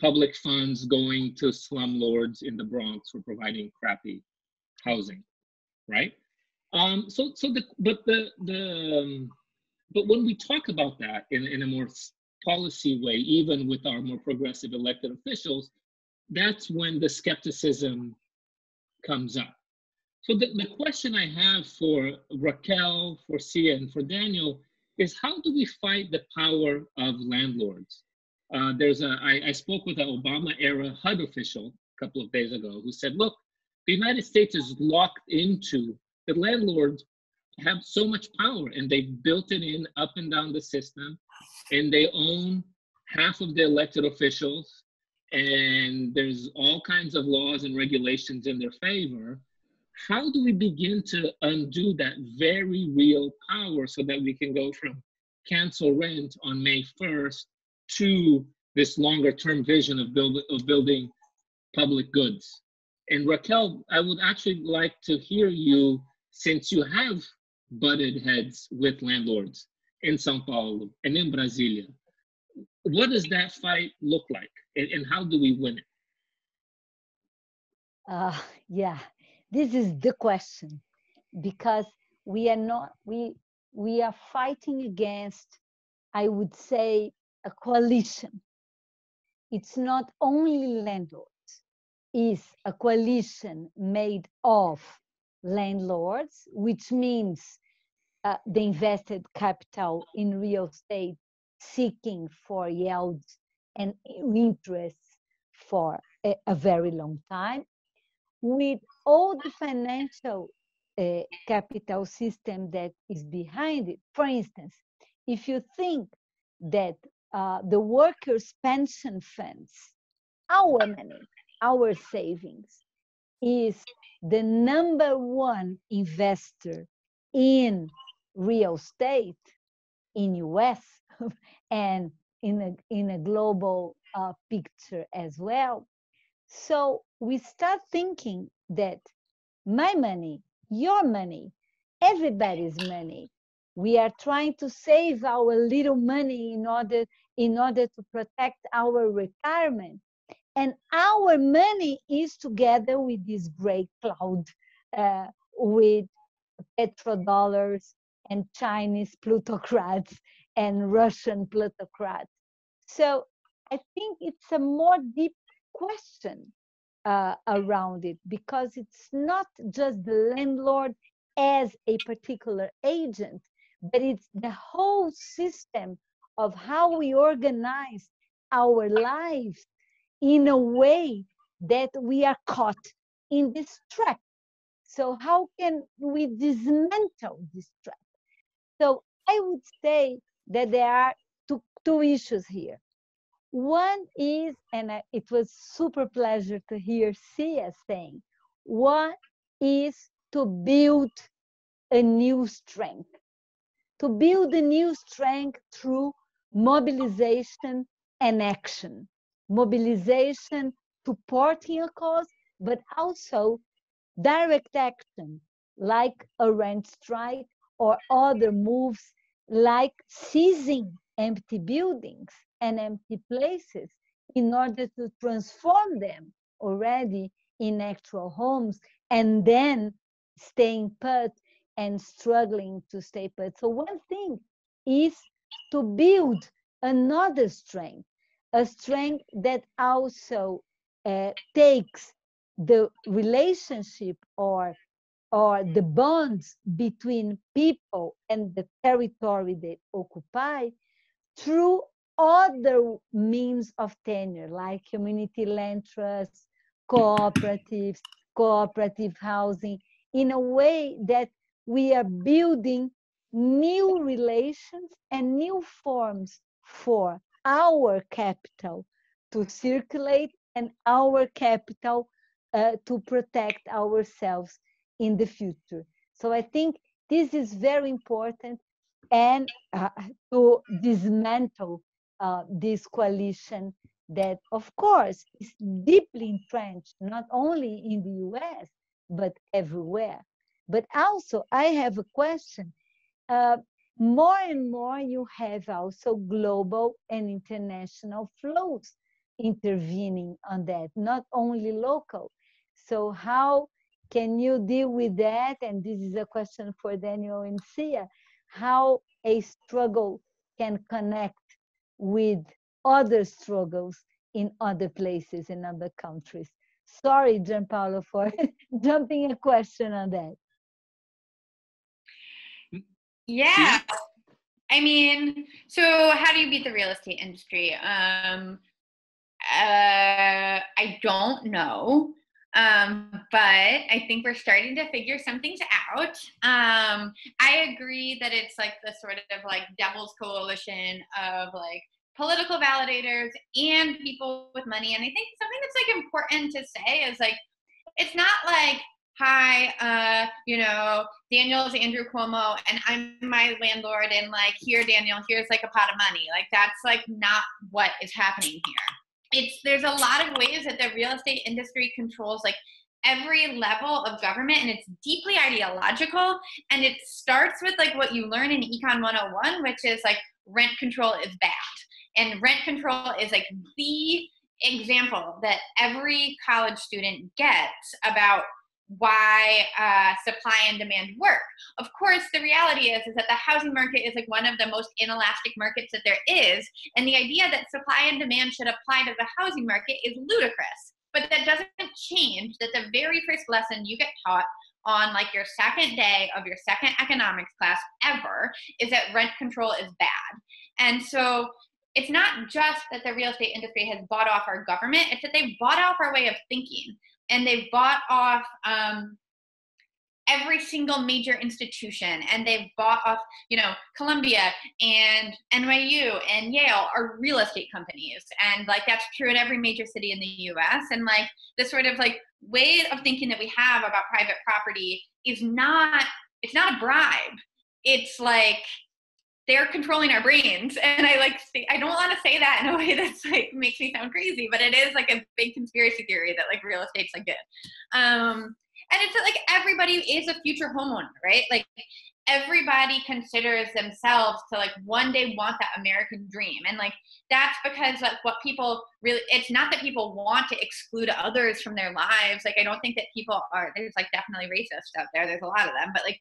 [SPEAKER 1] public funds going to slumlords in the Bronx for providing crappy housing, right? Um, so, so the but the the um, but when we talk about that in, in a more policy way, even with our more progressive elected officials, that's when the skepticism comes up. So the, the question I have for Raquel, for Cea, and for Daniel is how do we fight the power of landlords? Uh, there's a, I, I spoke with an Obama era HUD official a couple of days ago who said, look, the United States is locked into the landlords have so much power and they've built it in up and down the system and they own half of the elected officials and there's all kinds of laws and regulations in their favor. How do we begin to undo that very real power so that we can go from cancel rent on may 1st to this longer term vision of, build, of building public goods and raquel i would actually like to hear you since you have butted heads with landlords in Sao Paulo and in Brasilia. what does that fight look like and, and how do we win it?
[SPEAKER 2] Uh, yeah, this is the question because we are not, we, we are fighting against, I would say, a coalition. It's not only landlords, it's a coalition made of landlords, which means uh, the invested capital in real estate seeking for yields and interest for a, a very long time, with all the financial uh, capital system that is behind it. For instance, if you think that uh, the workers' pension funds, our money, our savings, is the number one investor in real estate in US and in a, in a global uh, picture as well. So we start thinking that my money, your money, everybody's money, we are trying to save our little money in order in order to protect our retirement and our money is together with this great cloud uh, with petrodollars and Chinese plutocrats and Russian plutocrats. So I think it's a more deep question uh, around it because it's not just the landlord as a particular agent, but it's the whole system of how we organize our lives in a way that we are caught in this trap. So, how can we dismantle this trap? So, I would say that there are two, two issues here. One is, and it was super pleasure to hear Cea saying, one is to build a new strength, to build a new strength through mobilization and action. Mobilization, supporting a cause, but also direct action, like a rent strike or other moves like seizing empty buildings and empty places in order to transform them already in actual homes and then staying put and struggling to stay put. So one thing is to build another strength a strength that also uh, takes the relationship or or the bonds between people and the territory they occupy through other means of tenure like community land trusts cooperatives cooperative housing in a way that we are building new relations and new forms for our capital to circulate and our capital uh, to protect ourselves in the future. So I think this is very important and uh, to dismantle uh, this coalition that of course is deeply entrenched not only in the US but everywhere. But also I have a question. Uh, more and more you have also global and international flows intervening on that, not only local. So how can you deal with that? And this is a question for Daniel and Cea, how a struggle can connect with other struggles in other places in other countries. Sorry, Gianpaolo, for jumping a question on that.
[SPEAKER 3] Yeah. I mean, so how do you beat the real estate industry? Um, uh, I don't know. Um, but I think we're starting to figure some things out. Um, I agree that it's like the sort of like devil's coalition of like political validators and people with money. And I think something that's like important to say is like, it's not like hi, uh, you know, Daniel's Andrew Cuomo and I'm my landlord and like, here, Daniel, here's like a pot of money. Like that's like not what is happening here. It's there's a lot of ways that the real estate industry controls like every level of government and it's deeply ideological and it starts with like what you learn in econ 101 which is like rent control is bad and rent control is like the example that every college student gets about why uh, supply and demand work. Of course, the reality is, is that the housing market is like one of the most inelastic markets that there is, and the idea that supply and demand should apply to the housing market is ludicrous. But that doesn't change that the very first lesson you get taught on like your second day of your second economics class ever is that rent control is bad. And so it's not just that the real estate industry has bought off our government, it's that they've bought off our way of thinking and they've bought off um, every single major institution and they've bought off you know columbia and nyu and yale are real estate companies and like that's true in every major city in the us and like this sort of like way of thinking that we have about private property is not it's not a bribe. It's like they're controlling our brains. And i like i don't want to say that in a way that's like makes me sound crazy but it is like a big conspiracy theory that like real estate's like good. Um and it's like everybody is a future homeowner right? Like everybody considers themselves to like one day want that american dream. And like that's because like what people really it's not that people want to exclude others from their lives. Like i don't think that people are there's like definitely racist out there. There's a lot of them. But like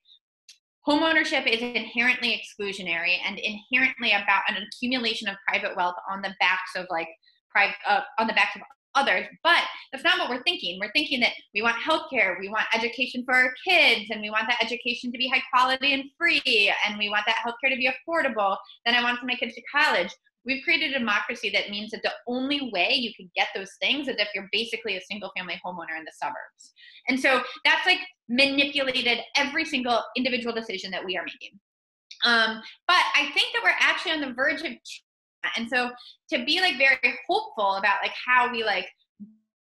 [SPEAKER 3] Homeownership is inherently exclusionary and inherently about an accumulation of private wealth on the backs of like private uh, on the backs of others. But that's not what we're thinking. We're thinking that we want healthcare, we want education for our kids, and we want that education to be high quality and free, and we want that healthcare to be affordable. Then I want to make it to college. We've created a democracy that means that the only way you can get those things is if you're basically a single family homeowner in the suburbs. And so that's like manipulated every single individual decision that we are making. Um, but I think that we're actually on the verge of and so to be like very hopeful about like how we like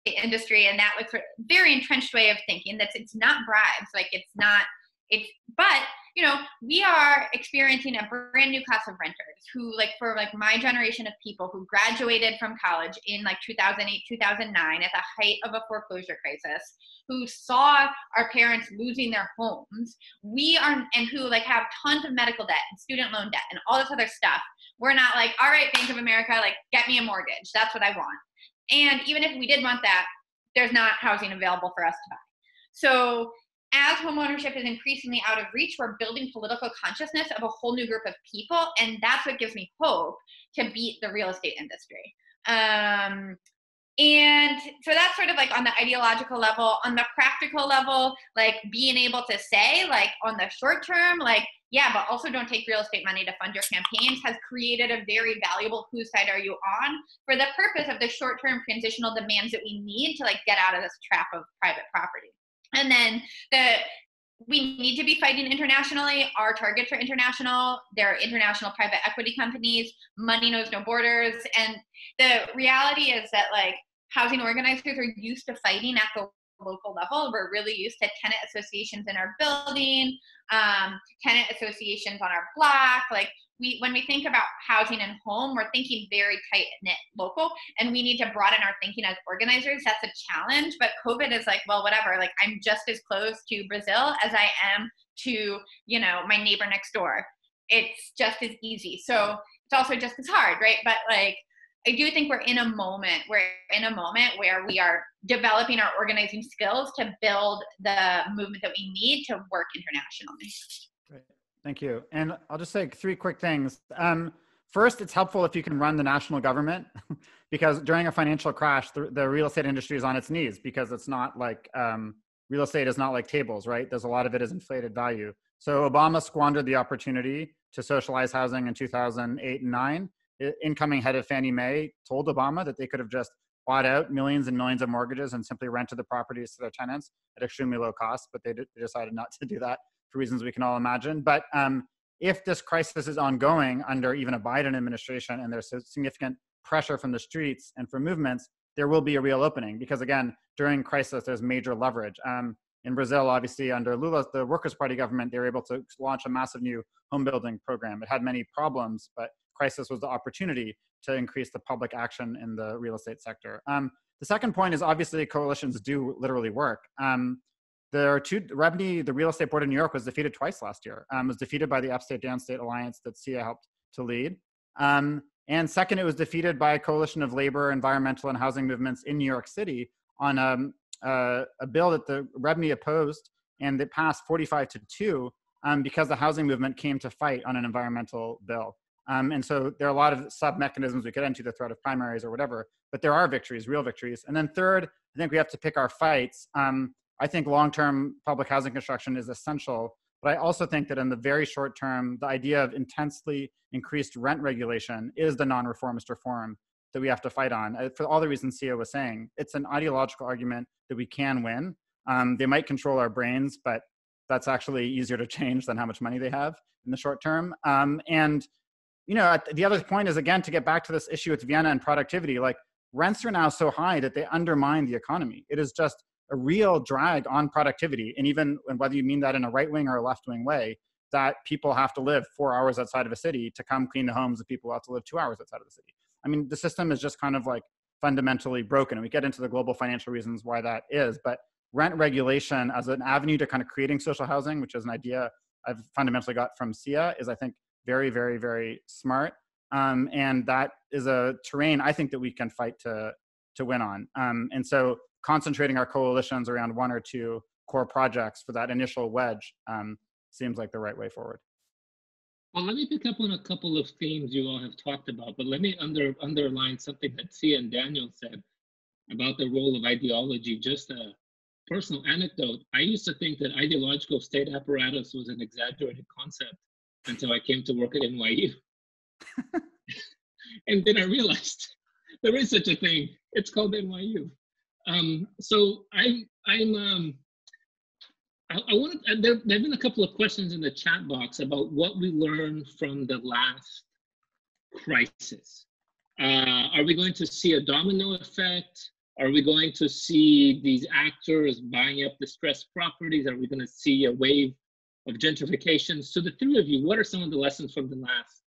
[SPEAKER 3] the industry and that like very entrenched way of thinking that's it's not bribes like it's not it's but you know we are experiencing a brand new class of renters who like for like my generation of people who graduated from college in like 2008 2009 at the height of a foreclosure crisis who saw our parents losing their homes we are and who like have tons of medical debt and student loan debt and all this other stuff we're not like all right bank of america like get me a mortgage. That's what i want. And even if we did want that there's not housing available for us to buy. So as homeownership is increasingly out of reach, we're building political consciousness of a whole new group of people, and that's what gives me hope to beat the real estate industry. Um, and so that's sort of like on the ideological level. On the practical level, like being able to say, like on the short term, like, yeah, but also don't take real estate money to fund your campaigns has created a very valuable whose side are you on for the purpose of the short term transitional demands that we need to like get out of this trap of private property. And then the we need to be fighting internationally. Our targets are international. There are international private equity companies. Money knows no borders. And the reality is that like housing organizers are used to fighting at the local level. We're really used to tenant associations in our building, um, tenant associations on our block. Like we when we think about housing and home, we're thinking very tight knit local, and we need to broaden our thinking as organizers. That's a challenge, but COVID is like, well, whatever. Like I'm just as close to Brazil as I am to you know my neighbor next door. It's just as easy. So it's also just as hard, right? But like I do think we're in a moment, we're in a moment where we are developing our organizing skills to build the movement that we need to work internationally.
[SPEAKER 4] Great. Thank you. And I'll just say three quick things. Um, first, it's helpful if you can run the national government because during a financial crash, the, the, real estate industry is on its knees because it's not like um, real estate is not like tables, right? There's a lot of it is inflated value. So Obama squandered the opportunity to socialize housing in 2008 and 9. Incoming head of Fannie Mae told Obama that they could have just bought out millions and millions of mortgages and simply rented the properties to their tenants at extremely low cost, but they, they decided not to do that for reasons we can all imagine. But um, if this crisis is ongoing under even a Biden administration and there's significant pressure from the streets and from movements, there will be a real opening because again, during crisis, there's major leverage. Um, in Brazil, obviously under Lula, the Workers' Party government, they were able to launch a massive new home building program. It had many problems, but crisis was the opportunity to increase the public action in the real estate sector. Um, the second point is obviously coalitions do literally work. Um, there are two, REBNY, the real estate board in New York was defeated twice last year. Um, was defeated by the Upstate Downstate Alliance that Cea helped to lead. Um, And second, it was defeated by a coalition of labor, environmental, and housing movements in New York City on um, uh, a bill that the REBNY opposed and it passed 45 to 2 um, because the housing movement came to fight on an environmental bill. Um, and so there are a lot of sub mechanisms we could enter the threat of primaries or whatever, but there are victories, real victories. And then third, I think we have to pick our fights. Um, I think long term public housing construction is essential, but I also think that in the very short term, the idea of intensely increased rent regulation is the non reformist reform that we have to fight on. Uh, for all the reasons Cea was saying, it's an ideological argument that we can win. Um, they might control our brains, but that's actually easier to change than how much money they have in the short term. Um, and you know, the other point is again to get back to this issue with Vienna and productivity. Like rents are now so high that they undermine the economy. It is just a real drag on productivity, and even and whether you mean that in a right wing or a left wing way, that people have to live four hours outside of a city to come clean the homes of people who have to live two hours outside of the city. I mean, the system is just kind of like fundamentally broken, and we get into the global financial reasons why that is. But rent regulation as an avenue to kind of creating social housing, which is an idea I've fundamentally got from Cea, is I think very, very, very smart. Um, and that is a terrain I think that we can fight to to win on. Um, and so concentrating our coalitions around one or two core projects for that initial wedge um, seems like the right way forward.
[SPEAKER 1] Well, let me pick up on a couple of themes you all have talked about, but let me under underline something that Cea and Daniel said about the role of ideology. Just a personal anecdote. I used to think that ideological state apparatus was an exaggerated concept until I came to work at NYU. and then I realized there is such a thing. It's called NYU. Um, so I, I'm, um, I, I wanted, uh, there, there have been a couple of questions in the chat box about what we learned from the last crisis. Uh, are we going to see a domino effect? Are we going to see these actors buying up distressed properties? Are we going to see a wave of gentrification? So the three of you, what are some of the lessons from the last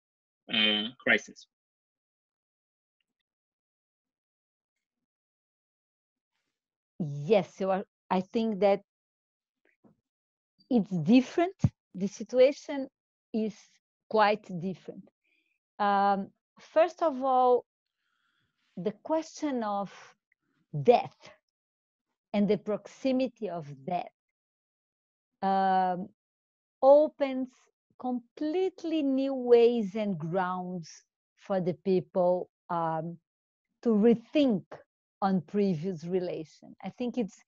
[SPEAKER 1] uh, crisis?
[SPEAKER 2] Yes, so I think that it's different. The situation is quite different. Um, first of all, the question of death and the proximity of death um, opens completely new ways and grounds for the people um, to rethink on previous relation. I think it's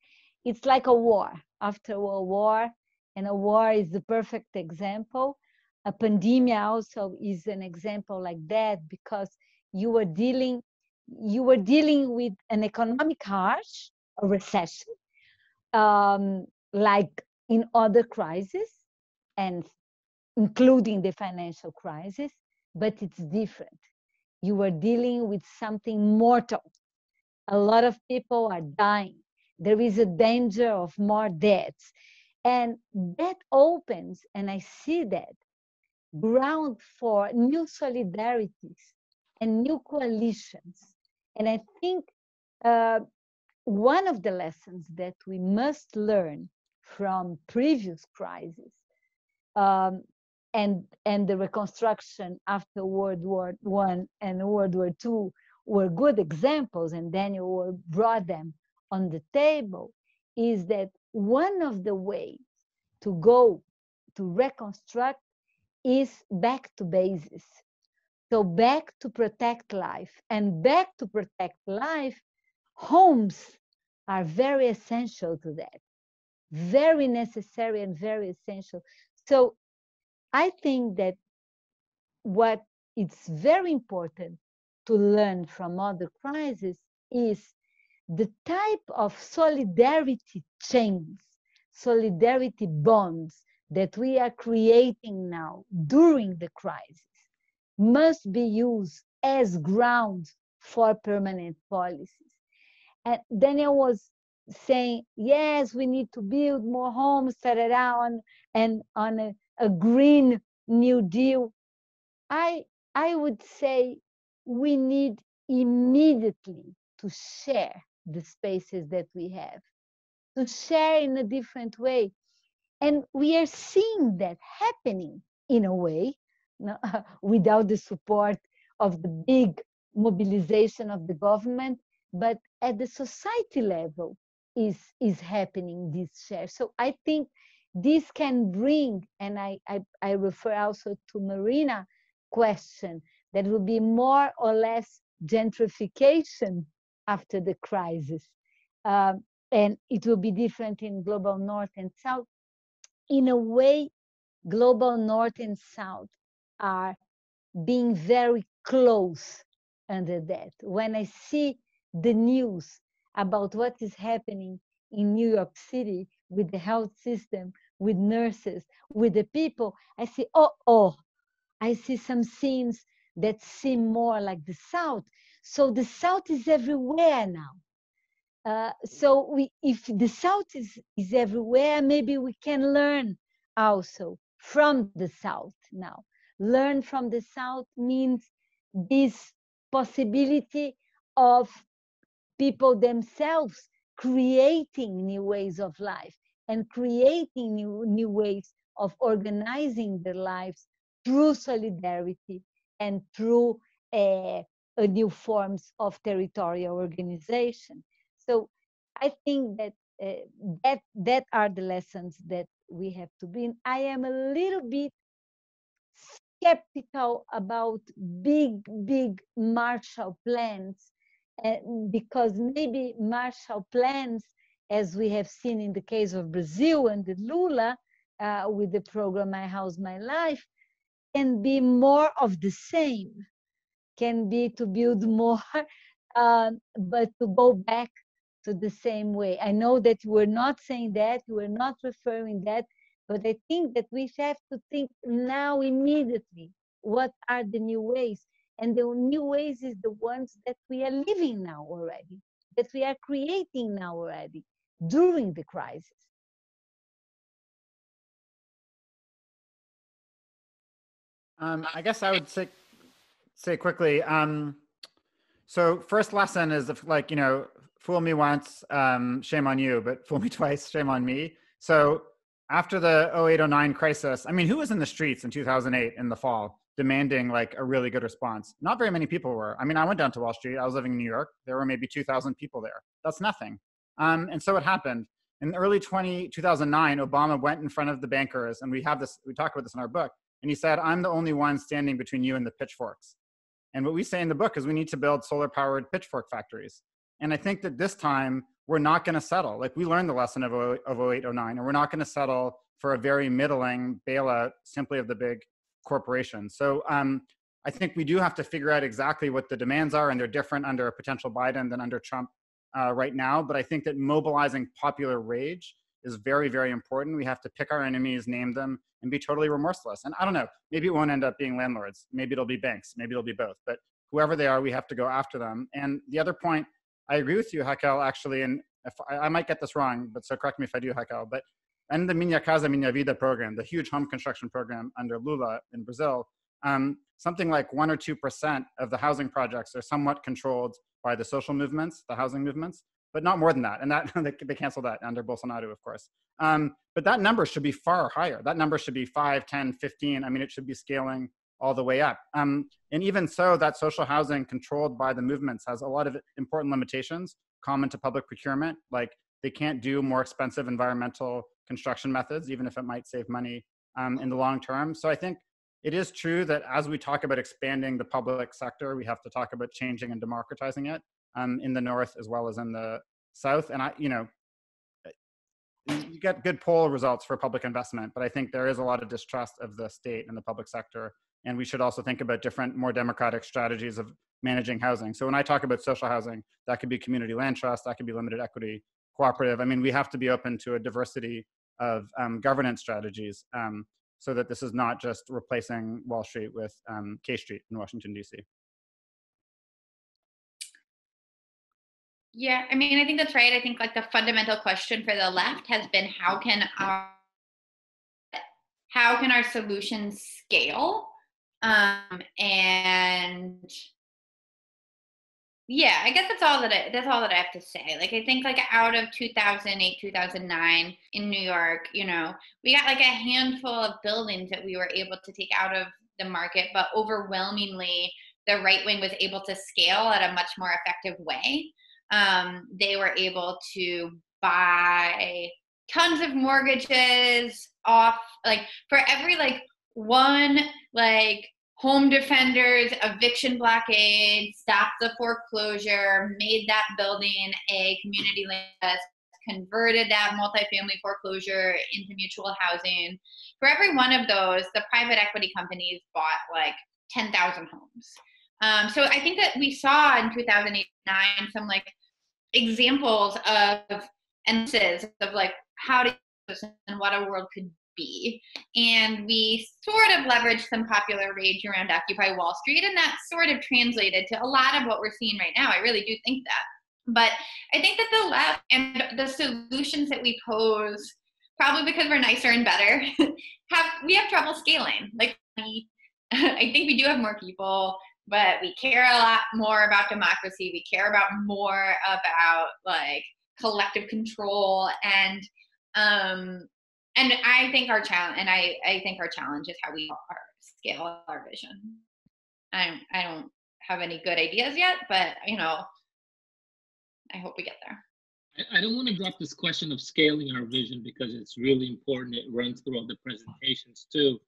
[SPEAKER 2] it's like a war after a war, and a war is the perfect example. A pandemic also is an example like that because you were dealing you were dealing with an economic harsh, a recession, um, like in other crises, and including the financial crisis, but it's different. You were dealing with something mortal. A lot of people are dying. There is a danger of more deaths. And that opens, and I see that, ground for new solidarities and new coalitions and I think uh, one of the lessons that we must learn from previous crises um, and and the reconstruction after World War One and World War Two were good examples, and Daniel brought them on the table. Is that one of the ways to go to reconstruct is back to basis so back to protect life and back to protect life, homes are very essential to that. Very necessary and very essential. So I think that what it's very important to learn from other crises is the type of solidarity chains, solidarity bonds that we are creating now during the crisis must be used as ground for permanent policies. And Daniel was saying, yes, we need to build more homes, on and on a, a green New Deal. I I would say we need immediately to share the spaces that we have, to share in a different way. And we are seeing that happening in a way without the support of the big mobilization of the government, but at the society level is, is happening this share. So I think this can bring, and I, I, I refer also to Marina question, that will be more or less gentrification after the crisis. Um, and it will be different in global north and south. In a way, global north and south are being very close under that. When I see the news about what is happening in New York City with the health system, with nurses, with the people, I see, oh, oh, I see some scenes that seem more like the South. So the South is everywhere now. Uh, so we, if the South is, is everywhere, maybe we can learn also from the South now. Learn from the South means this possibility of people themselves creating new ways of life and creating new, new ways of organizing their lives through solidarity and through uh, new forms of territorial organization. So I think that uh, that that are the lessons that we have to be. I am a little bit skeptical about big, big Marshall plans uh, because maybe Marshall plans, as we have seen in the case of Brazil and the Lula uh, with the program My House, My Life, can be more of the same, can be to build more, uh, but to go back to the same way. I know that we're not saying that, we're not referring that, but I think that we have to think now immediately what are the new ways. And the new ways is the ones that we are living now already, that we are creating now already during the crisis.
[SPEAKER 4] Um, I guess I would say say quickly. Um, so first lesson is if like you know fool me once, um, shame on you, but fool me twice, shame on me. So after the 0809 crisis, I mean, who was in the streets in 2008 in the fall demanding like a really good response? Not very many people were. I mean, I went down to Wall Street. I was living in New York. There were maybe 2,000 people there. That's nothing. Um, and so it happened. In early 20, 2009, Obama went in front of the bankers, and we have this, we talk about this in our book, and he said, I'm the only one standing between you and the pitchforks. And what we say in the book is we need to build solar powered pitchfork factories. And I think that this time we're not going to settle. Like we learned the lesson of, of 08, 09, and we're not going to settle for a very middling bailout simply of the big corporations. So um, I think we do have to figure out exactly what the demands are, and they're different under a potential Biden than under Trump uh, right now. But I think that mobilizing popular rage is very, very important. We have to pick our enemies, name them, and be totally remorseless. And I don't know, maybe it won't end up being landlords. Maybe it'll be banks. Maybe it'll be both. But whoever they are, we have to go after them. And the other point I agree with you, Raquel, actually, and if I, I, might get this wrong, but so correct me if I do, Raquel, but and the Minha Casa Minha Vida program, the huge home construction program under Lula in Brazil, um, something like one or two percent of the housing projects are somewhat controlled by the social movements, the housing movements, but not more than that. And that they, canceled that under Bolsonaro, of course. Um, but that number should be far higher. That number should be 5, 10, 15. I mean, it should be scaling all the way up. Um, and even so, that social housing controlled by the movements has a lot of important limitations common to public procurement, like they can't do more expensive environmental construction methods, even if it might save money um, in the long term. So I think it is true that as we talk about expanding the public sector, we have to talk about changing and democratizing it um, in the north as well as in the south. And I, you know, you get good poll results for public investment, but I think there is a lot of distrust of the state and the public sector and we should also think about different, more democratic strategies of managing housing. So when I talk about social housing, that could be community land trust, that could be limited equity, cooperative. I mean, we have to be open to a diversity of um, governance strategies um, so that this is not just replacing Wall Street with um, K Street in Washington, D.C.
[SPEAKER 3] Yeah, I mean, I think that's right. I think like the fundamental question for the left has been how can our how can our solutions scale um, and yeah, I guess that's all that I, that's all that I have to say. Like I think like out of 2008, 2009 in New York, you know, we got like a handful of buildings that we were able to take out of the market, but overwhelmingly the right wing was able to scale at a much more effective way. Um, they were able to buy tons of mortgages off, like for every like one like home defenders eviction blockade stopped the foreclosure made that building a community land converted that multifamily foreclosure into mutual housing for every one of those the private equity companies bought like 10,000 homes um, so i think that we saw in 2009 some like examples of instances of like how to and what a world could be. And we sort of leveraged some popular rage around Occupy Wall Street, and that sort of translated to a lot of what we're seeing right now. I really do think that. But I think that the left and the solutions that we pose, probably because we're nicer and better, have we have trouble scaling. Like I think we do have more people, but we care a lot more about democracy. We care about more about like collective control and um and I think our challenge, and I, I think our challenge is how we are, scale our vision. I, I don't have any good ideas yet, but you know, I hope we get there.
[SPEAKER 1] I, I don't want to drop this question of scaling our vision because it's really important. It runs through all the presentations too.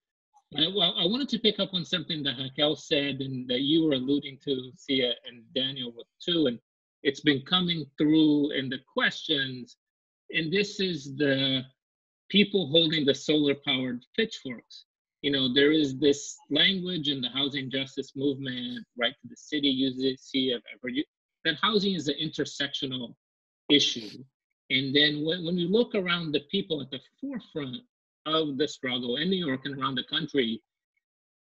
[SPEAKER 1] I, well, I wanted to pick up on something that Raquel said and that you were alluding to, Cea and Daniel too, and it's been coming through in the questions. And this is the people holding the solar powered pitchforks. You know, there is this language in the housing justice movement, right to the city uses see that housing is an intersectional issue. And then when, when you look around the people at the forefront of the struggle in New York and around the country,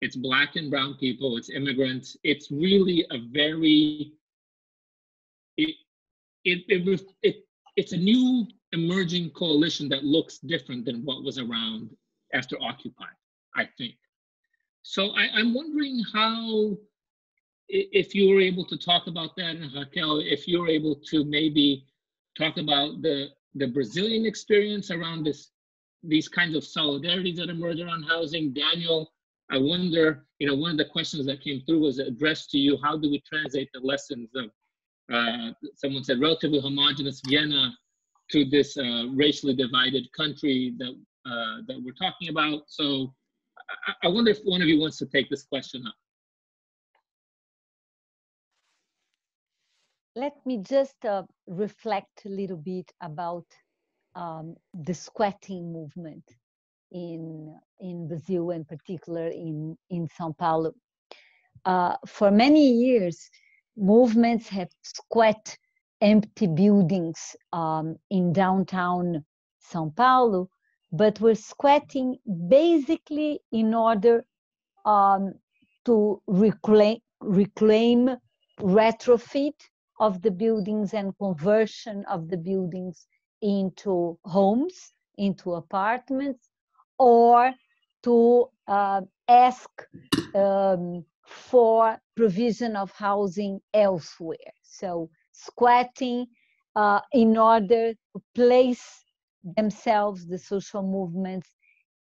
[SPEAKER 1] it's black and brown people, it's immigrants. It's really a very it it it, it it's a new emerging coalition that looks different than what was around after Occupy, I think. So I, I'm wondering how, if you were able to talk about that, and Raquel, if you're able to maybe talk about the, the Brazilian experience around this, these kinds of solidarities that emerge around housing. Daniel, I wonder, you know, one of the questions that came through was addressed to you, how do we translate the lessons of, uh, someone said relatively homogenous Vienna to this uh, racially divided country that uh, that we're talking about. So I, I, wonder if one of you wants to take this question up.
[SPEAKER 2] Let me just uh, reflect a little bit about um, the squatting movement in in Brazil, in particular in in São Paulo. Uh, for many years, movements have squat empty buildings um, in downtown Sao Paulo, but we're squatting basically in order um, to reclaim, reclaim retrofit of the buildings and conversion of the buildings into homes, into apartments, or to uh, ask um, for provision of housing elsewhere. So squatting uh, in order to place themselves, the social movements,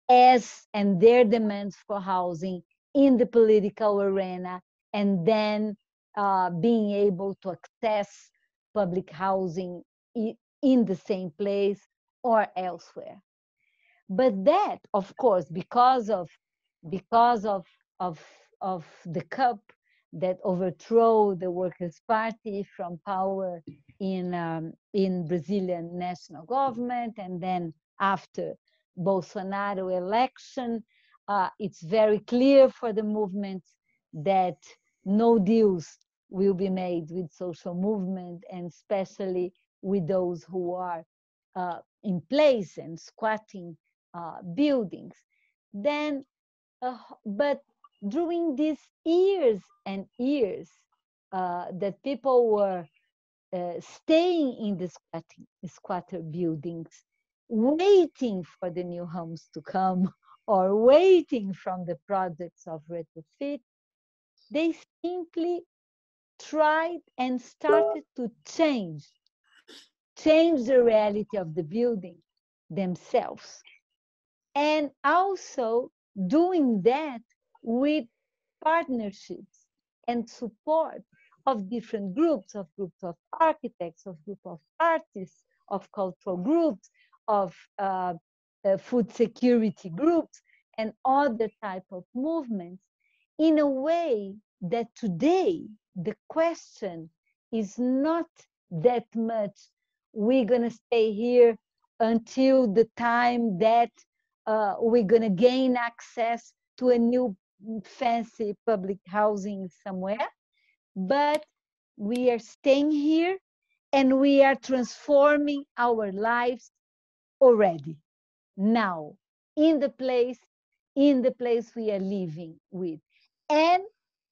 [SPEAKER 2] as and their demands for housing in the political arena, and then uh, being able to access public housing in the same place or elsewhere. But that, of course, because of because of of of the CUP that overthrew the Workers' Party from power in, um, in Brazilian national government. And then after Bolsonaro election, uh, it's very clear for the movement that no deals will be made with social movement and especially with those who are uh, in place and squatting uh, buildings. Then, uh, but during these years and years uh, that people were uh, staying in the squatting, squatter buildings, waiting for the new homes to come or waiting from the projects of retrofit, they simply tried and started to change, change the reality of the building themselves. And also doing that with partnerships and support of different groups, of groups of architects, of group of artists, of cultural groups, of uh, uh, food security groups, and other type of movements in a way that today the question is not that much we're to stay here until the time that uh, we're to gain access to a new fancy public housing somewhere. But we are staying here and we are transforming our lives already. Now in the place in the place we are living with and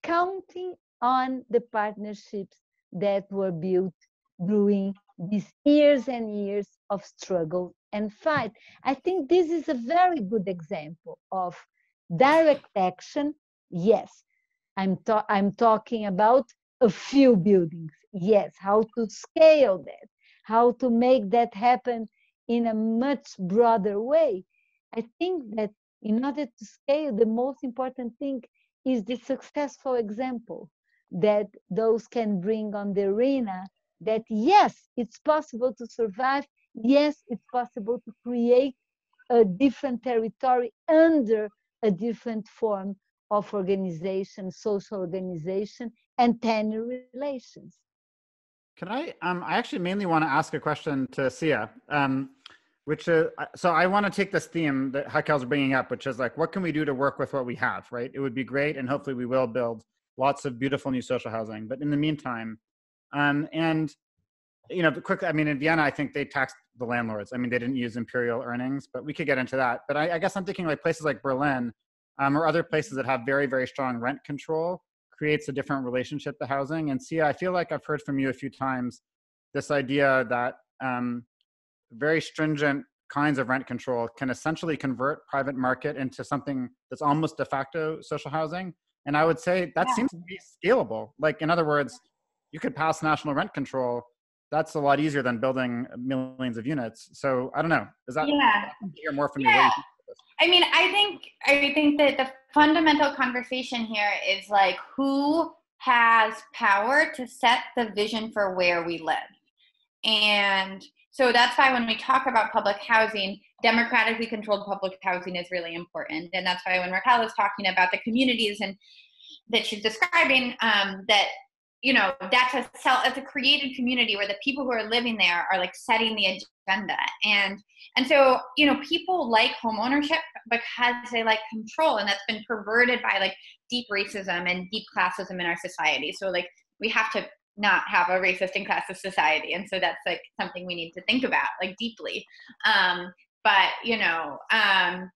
[SPEAKER 2] counting on the partnerships that were built during these years and years of struggle and fight. I think this is a very good example of direct action. Yes, I'm, I'm talking about a few buildings. Yes, how to scale that, how to make that happen in a much broader way. I think that in order to scale, the most important thing is the successful example that those can bring on the arena that yes, it's possible to survive. Yes, it's possible to create a different territory under a different form of organization, social organization, and tenure relations.
[SPEAKER 4] Can I? Um, I actually mainly want to ask a question to Cea. Um, which is so i want to take this theme that Raquel's bringing up which is like what can we do to work with what we have right it would be great and hopefully we will build lots of beautiful new social housing but in the meantime um, and you know quickly i mean in vienna i think they taxed the landlords i mean they didn't use imperial earnings but we could get into that but i, I guess i'm thinking like places like berlin um, or other places that have very very strong rent control creates a different relationship to housing and Cea i feel like i've heard from you a few times this idea that um, very stringent kinds of rent control can essentially convert private market into something that's almost de facto social housing. And I would say that yeah. seems to be scalable. Like, in other words, you could pass national rent control. That's a lot easier than building millions of units. So I don't know. Is that
[SPEAKER 3] yeah.
[SPEAKER 4] hear more from
[SPEAKER 3] yeah. you? I mean, I think I think that the fundamental conversation here is like who has power to set the vision for where we live. And so that's why when we talk about public housing, democratically controlled public housing is really important. And that's why when Raquel is talking about the communities and that she's describing, um, that you know that's a self it's a created community where the people who are living there are like setting the agenda. And and so you know people like home ownership because they like control and that's been perverted by like deep racism and deep classism in our society. So like we have to not have a racist and classist society and so that's like something we need to think about like deeply. Um but you know um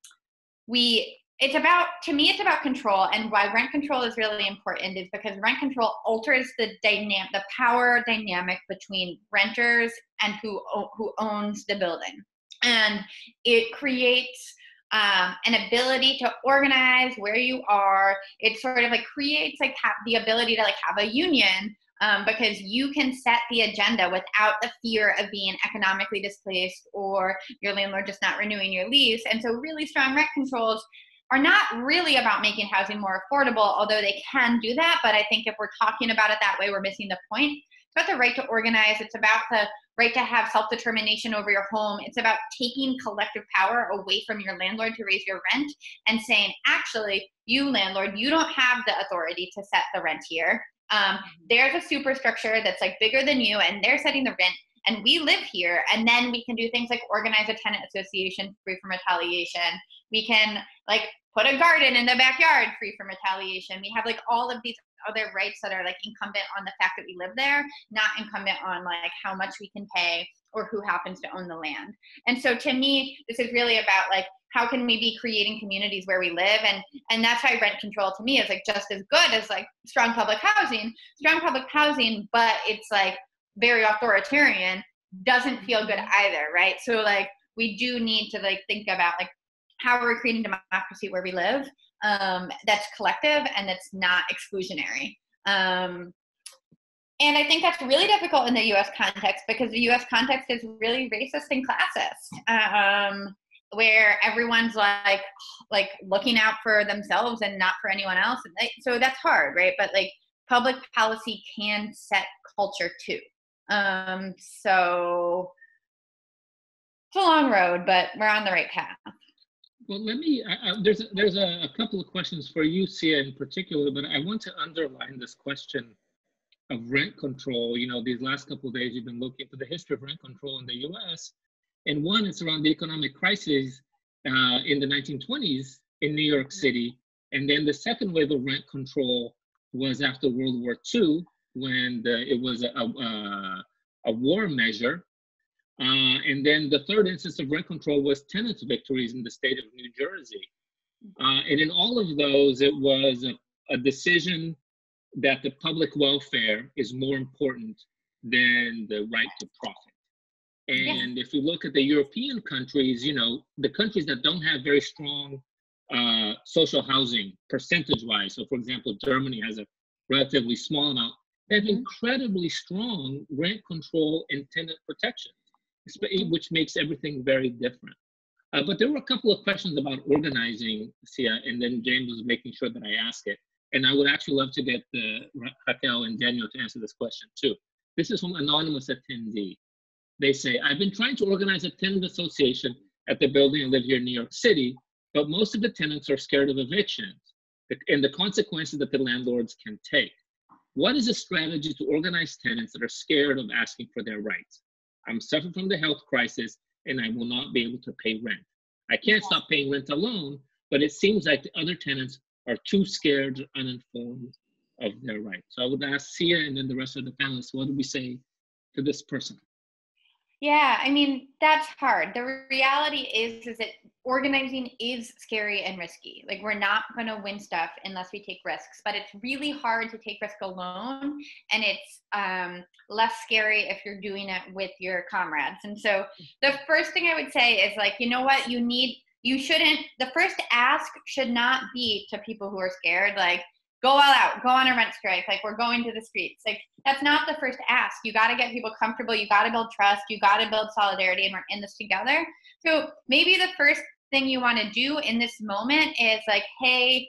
[SPEAKER 3] we it's about to me it's about control and why rent control is really important is because rent control alters the dynamic the power dynamic between renters and who who owns the building and it creates um, an ability to organize where you are it sort of like creates like have the ability to like have a union um, because you can set the agenda without the fear of being economically displaced or your landlord just not renewing your lease. And so, really strong rent controls are not really about making housing more affordable, although they can do that. But I think if we're talking about it that way, we're missing the point. It's about the right to organize, it's about the right to have self determination over your home. It's about taking collective power away from your landlord to raise your rent and saying, actually, you landlord, you don't have the authority to set the rent here. Um, there's a superstructure that's like bigger than you, and they're setting the rent, and we live here. And then we can do things like organize a tenant association free from retaliation. We can like put a garden in the backyard free from retaliation. We have like all of these other rights that are like incumbent on the fact that we live there, not incumbent on like how much we can pay or who happens to own the land. And so to me, this is really about like how can we be creating communities where we live and and that's why rent control to me is like just as good as like strong public housing strong public housing but it's like very authoritarian doesn't feel good mm-hmm. either right so like we do need to like think about like how we're creating democracy where we live um, that's collective and that's not exclusionary um, and I think that's really difficult in the U.S. context because the U.S. context is really racist and classist. Um, where everyone's like like looking out for themselves and not for anyone else and they, so that's hard right but like public policy can set culture too. Um, so it's a long road, but we're on the right path.
[SPEAKER 1] Well, let me. Uh, there's there's a, a, couple of questions for you, Cea, in particular, but I want to underline this question of rent control. You know, these last couple of days, you've been looking at the history of rent control in the U.S., and one is around the economic crisis uh, in the 1920s in New York City, and then the second wave of rent control was after World War II, when the, it was a, a, a war measure uh, and then the third instance of rent control was tenants' victories in the state of New Jersey. Uh, and in all of those, it was a, a, decision that the public welfare is more important than the right to profit. And yeah. if you look at the European countries, you know, the countries that don't have very strong uh, social housing percentage wise, so for example, Germany has a relatively small amount, they have mm-hmm. incredibly strong rent control and tenant protection which makes everything very different. Uh, but there were a couple of questions about organizing, Cea, and then James was making sure that I ask it. And I would actually love to get the Raquel and Daniel to answer this question too. This is from anonymous attendee. They say, I've been trying to organize a tenant association at the building I live here in New York City, but most of the tenants are scared of evictions and the consequences that the landlords can take. What is a strategy to organize tenants that are scared of asking for their rights? I'm suffering from the health crisis and I will not be able to pay rent. I can't stop paying rent alone, but it seems like the other tenants are too scared or uninformed of their rights. So I would ask Cea and then the rest of the panelists, what do we say to this person?
[SPEAKER 3] Yeah, I mean, that's hard. The reality is is that organizing is scary and risky. Like we're not going to win stuff unless we take risks, but it's really hard to take risk alone and it's um, less scary if you're doing it with your comrades. And so the first thing I would say is like, you know what? You need you shouldn't the first ask should not be to people who are scared like go all out, go on a rent strike. Like we're going to the streets. Like that's not the first ask. You got to get people comfortable. You got to build trust. You got to build solidarity, and we're in this together. So maybe the first thing you want to do in this moment is like, hey,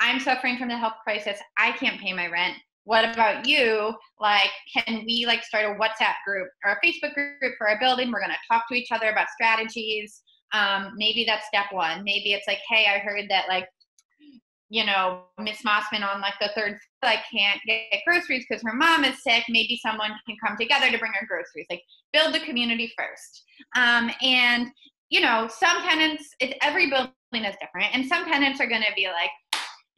[SPEAKER 3] I'm suffering from the health crisis. I can't pay my rent. What about you? Like, can we like start a WhatsApp group or a Facebook group for our building? We're gonna talk to each other about strategies. Um, maybe that's step one. Maybe it's like, hey, I heard that like you know, Miss Mossman on like the third I can't get groceries because her mom is sick. Maybe someone can come together to bring her groceries. Like build the community first. Um, and you know, some tenants, it's every building is different, and some tenants are going to be like,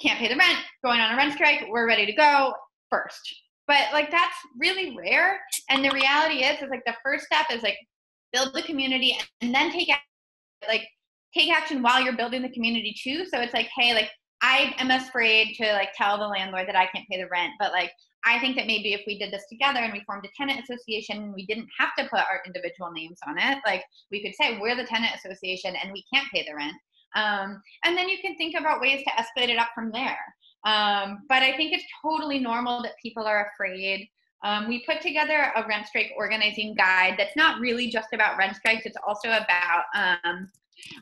[SPEAKER 3] can't pay the rent, going on a rent strike. We're ready to go first. But like that's really rare. And the reality is, is like the first step is like build the community and then take like take action while you're building the community too. So it's like, hey, like I am afraid to like tell the landlord that I can't pay the rent, but like I think that maybe if we did this together and we formed a tenant association, we didn't have to put our individual names on it. Like we could say we're the tenant association and we can't pay the rent. Um, and then you can think about ways to escalate it up from there. Um, but I think it's totally normal that people are afraid. Um, we put together a rent strike organizing guide that's not really just about rent strikes. It's also about um,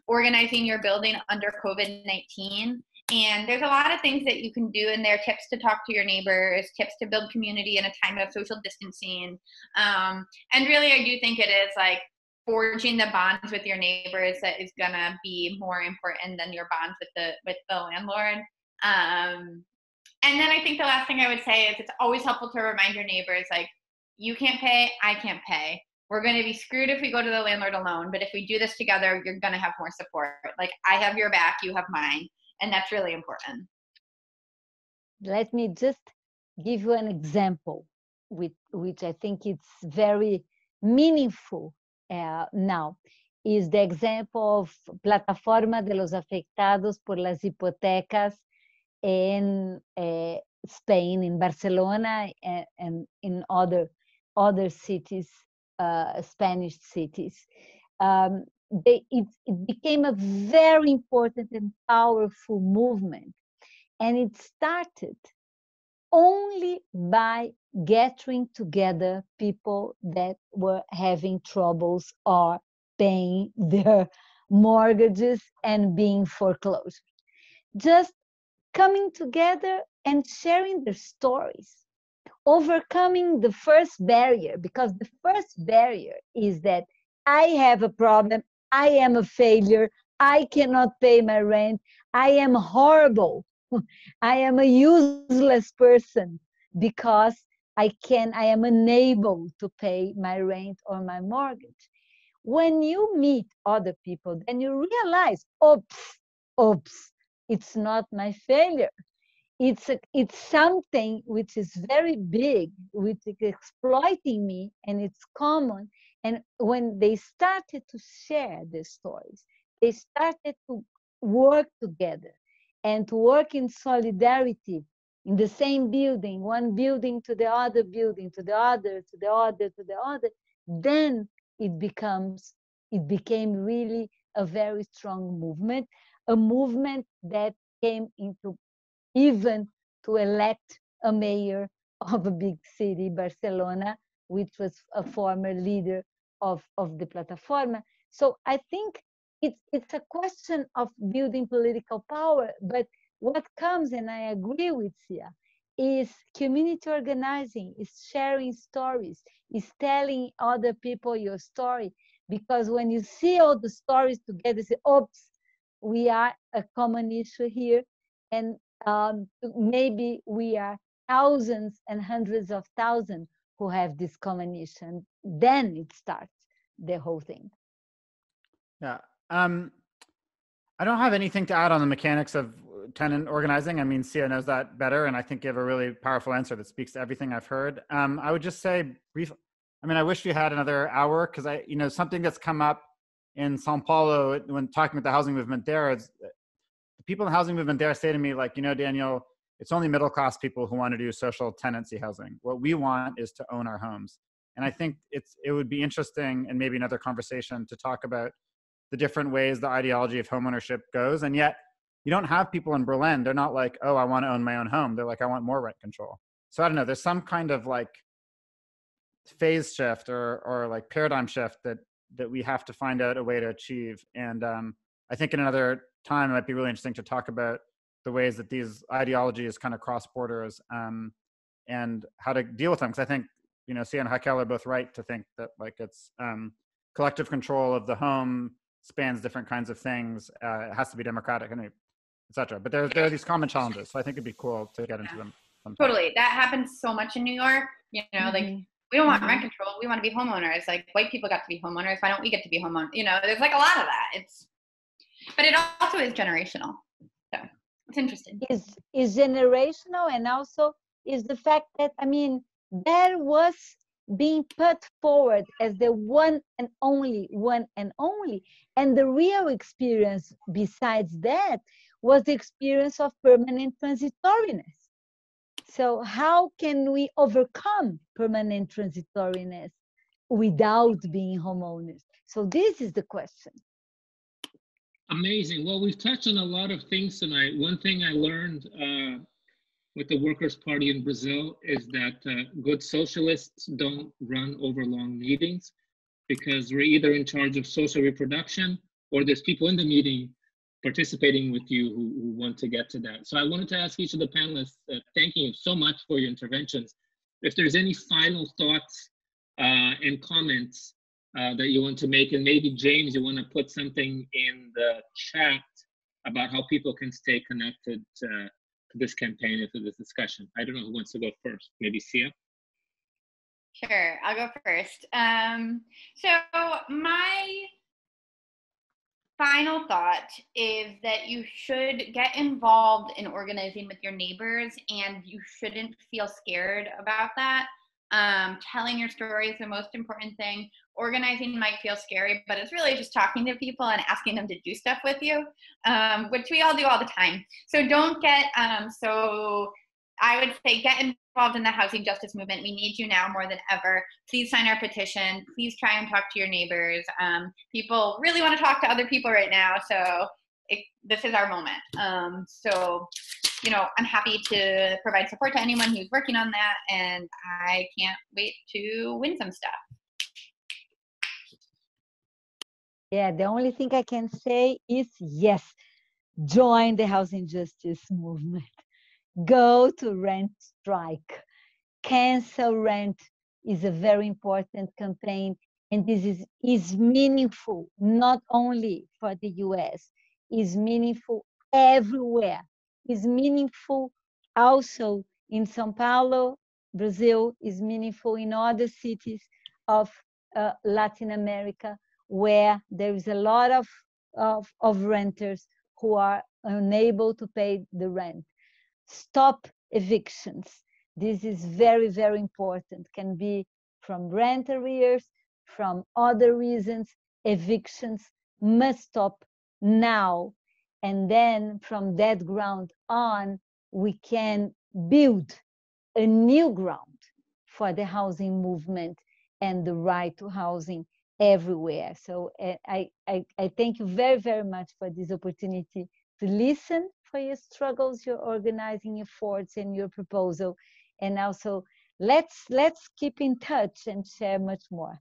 [SPEAKER 3] organizing your building under COVID 19. And there's a lot of things that you can do in there tips to talk to your neighbors, tips to build community in a time of social distancing. Um, and really, I do think it is like forging the bonds with your neighbors that is going to be more important than your bonds with the with the landlord. Um, and then I think the last thing I would say is it's always helpful to remind your neighbors like, you can't pay, I can't pay. We're going to be screwed if we go to the landlord alone, but if we do this together, you're going to have more support. Like, I have your back, you have mine and that's really important
[SPEAKER 2] let me just give you an example with which i think it's very meaningful uh, now is the example of plataforma de los afectados por las hipotecas in uh, Spain, in Barcelona, and, and, in other other cities, uh, Spanish cities. Um, they, it, it became a very important and powerful movement. And it started only by gathering together people that were having troubles or paying their mortgages and being foreclosed. Just coming together and sharing their stories, overcoming the first barrier, because the first barrier is that I have a problem, I am a failure, I cannot pay my rent, I am horrible, I am a useless person because I can, I am unable to pay my rent or my mortgage. When you meet other people, then you realize, oops, oops, it's not my failure. It's a, it's something which is very big which is exploiting me and it's common and when they started to share their stories they started to work together and to work in solidarity in the same building one building to the other building to the other to the other to the other then it becomes it became really a very strong movement a movement that came into even to elect a mayor of a big city, Barcelona, which was a former leader of, of the Plataforma. So I think it's, it's a question of building political power, but what comes, and I agree with Cea, is community organizing, is sharing stories, is telling other people your story. Because when you see all the stories together, say, oops, we are a common issue here. And um, maybe we are thousands and hundreds of thousands who have this combination. Then it starts the whole thing.
[SPEAKER 4] Yeah. Um, I don't have anything to add on the mechanics of tenant organizing. I mean, Cea knows that better, and I think you have a really powerful answer that speaks to everything I've heard. Um, I would just say brief. I mean, I wish we had another hour because I, you know, something that's come up in Sao Paulo when talking with the housing movement there is the people in the housing movement there say to me like you know daniel it's only middle class people who want to do social tenancy housing what we want is to own our homes and i think it's it would be interesting and maybe another conversation to talk about the different ways the ideology of homeownership goes. And yet you don't have people in berlin they're not like oh i want to own my own home. They're like i want more rent control. So i don't know there's some kind of like phase shift or or like paradigm shift that that we have to find out a way to achieve. And um, i think in another time, it might be really interesting to talk about the ways that these ideologies kind of cross borders um, and how to deal with them. Because I think you know, Cea and Raquel are both right to think that like it's um, collective control of the home spans different kinds of things. Uh, it has to be democratic and etc. But there, there are these common challenges. So I think it'd be cool to get into them.
[SPEAKER 3] Sometime. Totally, that happens so much in New York. You know, mm-hmm. like we don't want mm-hmm. rent control. We want to be homeowners. Like white people got to be homeowners. Why don't we get to be homeowners? You know, there's like a lot of that. It's but it also is generational so it's interesting
[SPEAKER 2] is is generational and also is the fact that i mean there was being put forward as the one and only one and only and the real experience besides that was the experience of permanent transitoriness so how can we overcome permanent transitoriness without being homeowners so this is the question
[SPEAKER 1] Amazing. Well, we've touched on a lot of things tonight. One thing I learned uh, with the Workers' Party in Brazil is that uh, good socialists don't run over long meetings because we're either in charge of social reproduction or there's people in the meeting participating with you who, who want to get to that. So I wanted to ask each of the panelists, uh, thanking you so much for your interventions. If there's any final thoughts uh, and comments uh, that you want to make. And maybe, James, you want to put something in the chat about how people can stay connected this campaign and to this discussion. I don't know who wants to go first. Maybe Cea?
[SPEAKER 3] Sure, I'll go first. Um, so, my final thought is that you should get involved in organizing with your neighbors and you shouldn't feel scared about that. Um, telling your story is the most important thing organizing might feel scary, but it's really just talking to people and asking them to do stuff with you, um, which we all do all the time. So don't get um, so. I would say get involved in the housing justice movement. We need you now more than ever. Please sign our petition. Please try and talk to your neighbors. Um, people really want to talk to other people right now, so it, this is our moment. Um, so, you know, I'm happy to provide support to anyone who's working on that, and I can't wait to win some stuff.
[SPEAKER 2] Yeah, the only thing I can say is yes, join the housing justice movement. go to rent strike. Cancel rent is a very important campaign, and this is, is meaningful not only for the US, is meaningful everywhere. Is meaningful also in São Paulo, Brazil, is meaningful in other cities of uh, Latin America, where there is a lot of, of, of renters who are unable to pay the rent. Stop evictions. This is very, very important. Can be from rent arrears, from other reasons. Evictions must stop now. And then from that ground on, we can build a new ground for the housing movement and the right to housing everywhere. So uh, I, I, I thank you very, very much for this opportunity to listen for your struggles, your organizing efforts, and your proposal. And also, let's let's keep in touch and share much more.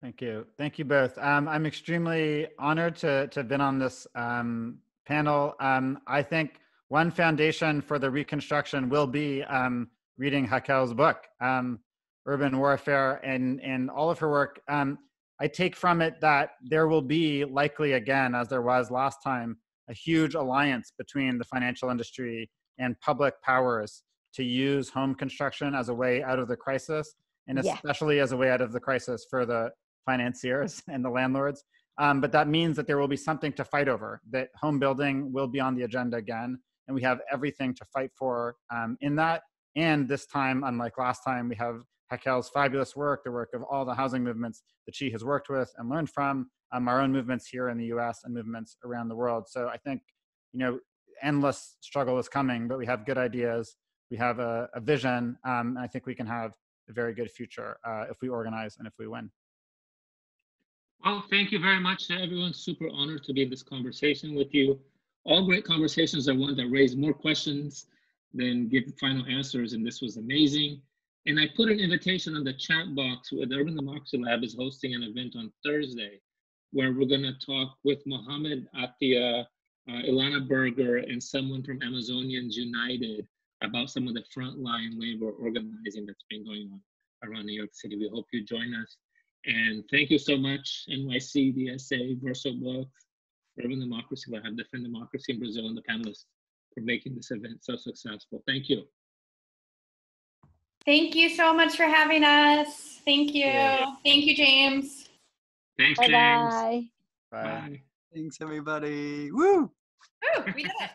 [SPEAKER 4] Thank you. Thank you both. Um, I'm extremely honored to, to have been on this um, panel. Um, I think one foundation for the reconstruction will be um, reading Raquel's book, um, Urban Warfare, and, and all of her work. Um, I take from it that there will be likely again, as there was last time, a huge alliance between the financial industry and public powers to use home construction as a way out of the crisis, and especially yeah. as a way out of the crisis for the financiers and the landlords. Um, but that means that there will be something to fight over, that home building will be on the agenda again, and we have everything to fight for um, in that. And this time, unlike last time, we have Raquel's fabulous work, the work of all the housing movements that she has worked with and learned from, um, our own movements here in the US and movements around the world. So I think, you know, endless struggle is coming, but we have good ideas. We have a, a vision, um, and I think we can have a very good future uh, if we organize and if we win.
[SPEAKER 1] Thank you very much to everyone. Super honored to be in this conversation with you. All great conversations are one that raise more questions than give final answers, and this was amazing. And I put an invitation on the chat box where the Urban Democracy Lab is hosting an event on Thursday where we're going to talk with Mohammed Atia, uh, Ilana Berger, and someone from Amazonians United about some of the frontline labor organizing that's been going on around New York City. We hope you join us. And thank you so much, NYC, DSA, Verso Books, Urban Democracy Lab, Defend Democracy in Brazil, and the panelists for making this event so successful. Thank you.
[SPEAKER 3] Thank you so much for having us. Thank you. Yeah. Thank you, James.
[SPEAKER 1] Thanks,
[SPEAKER 2] Bye
[SPEAKER 1] James.
[SPEAKER 2] Bye.
[SPEAKER 4] Bye.
[SPEAKER 5] Thanks, everybody. Woo!
[SPEAKER 3] Woo, we did it.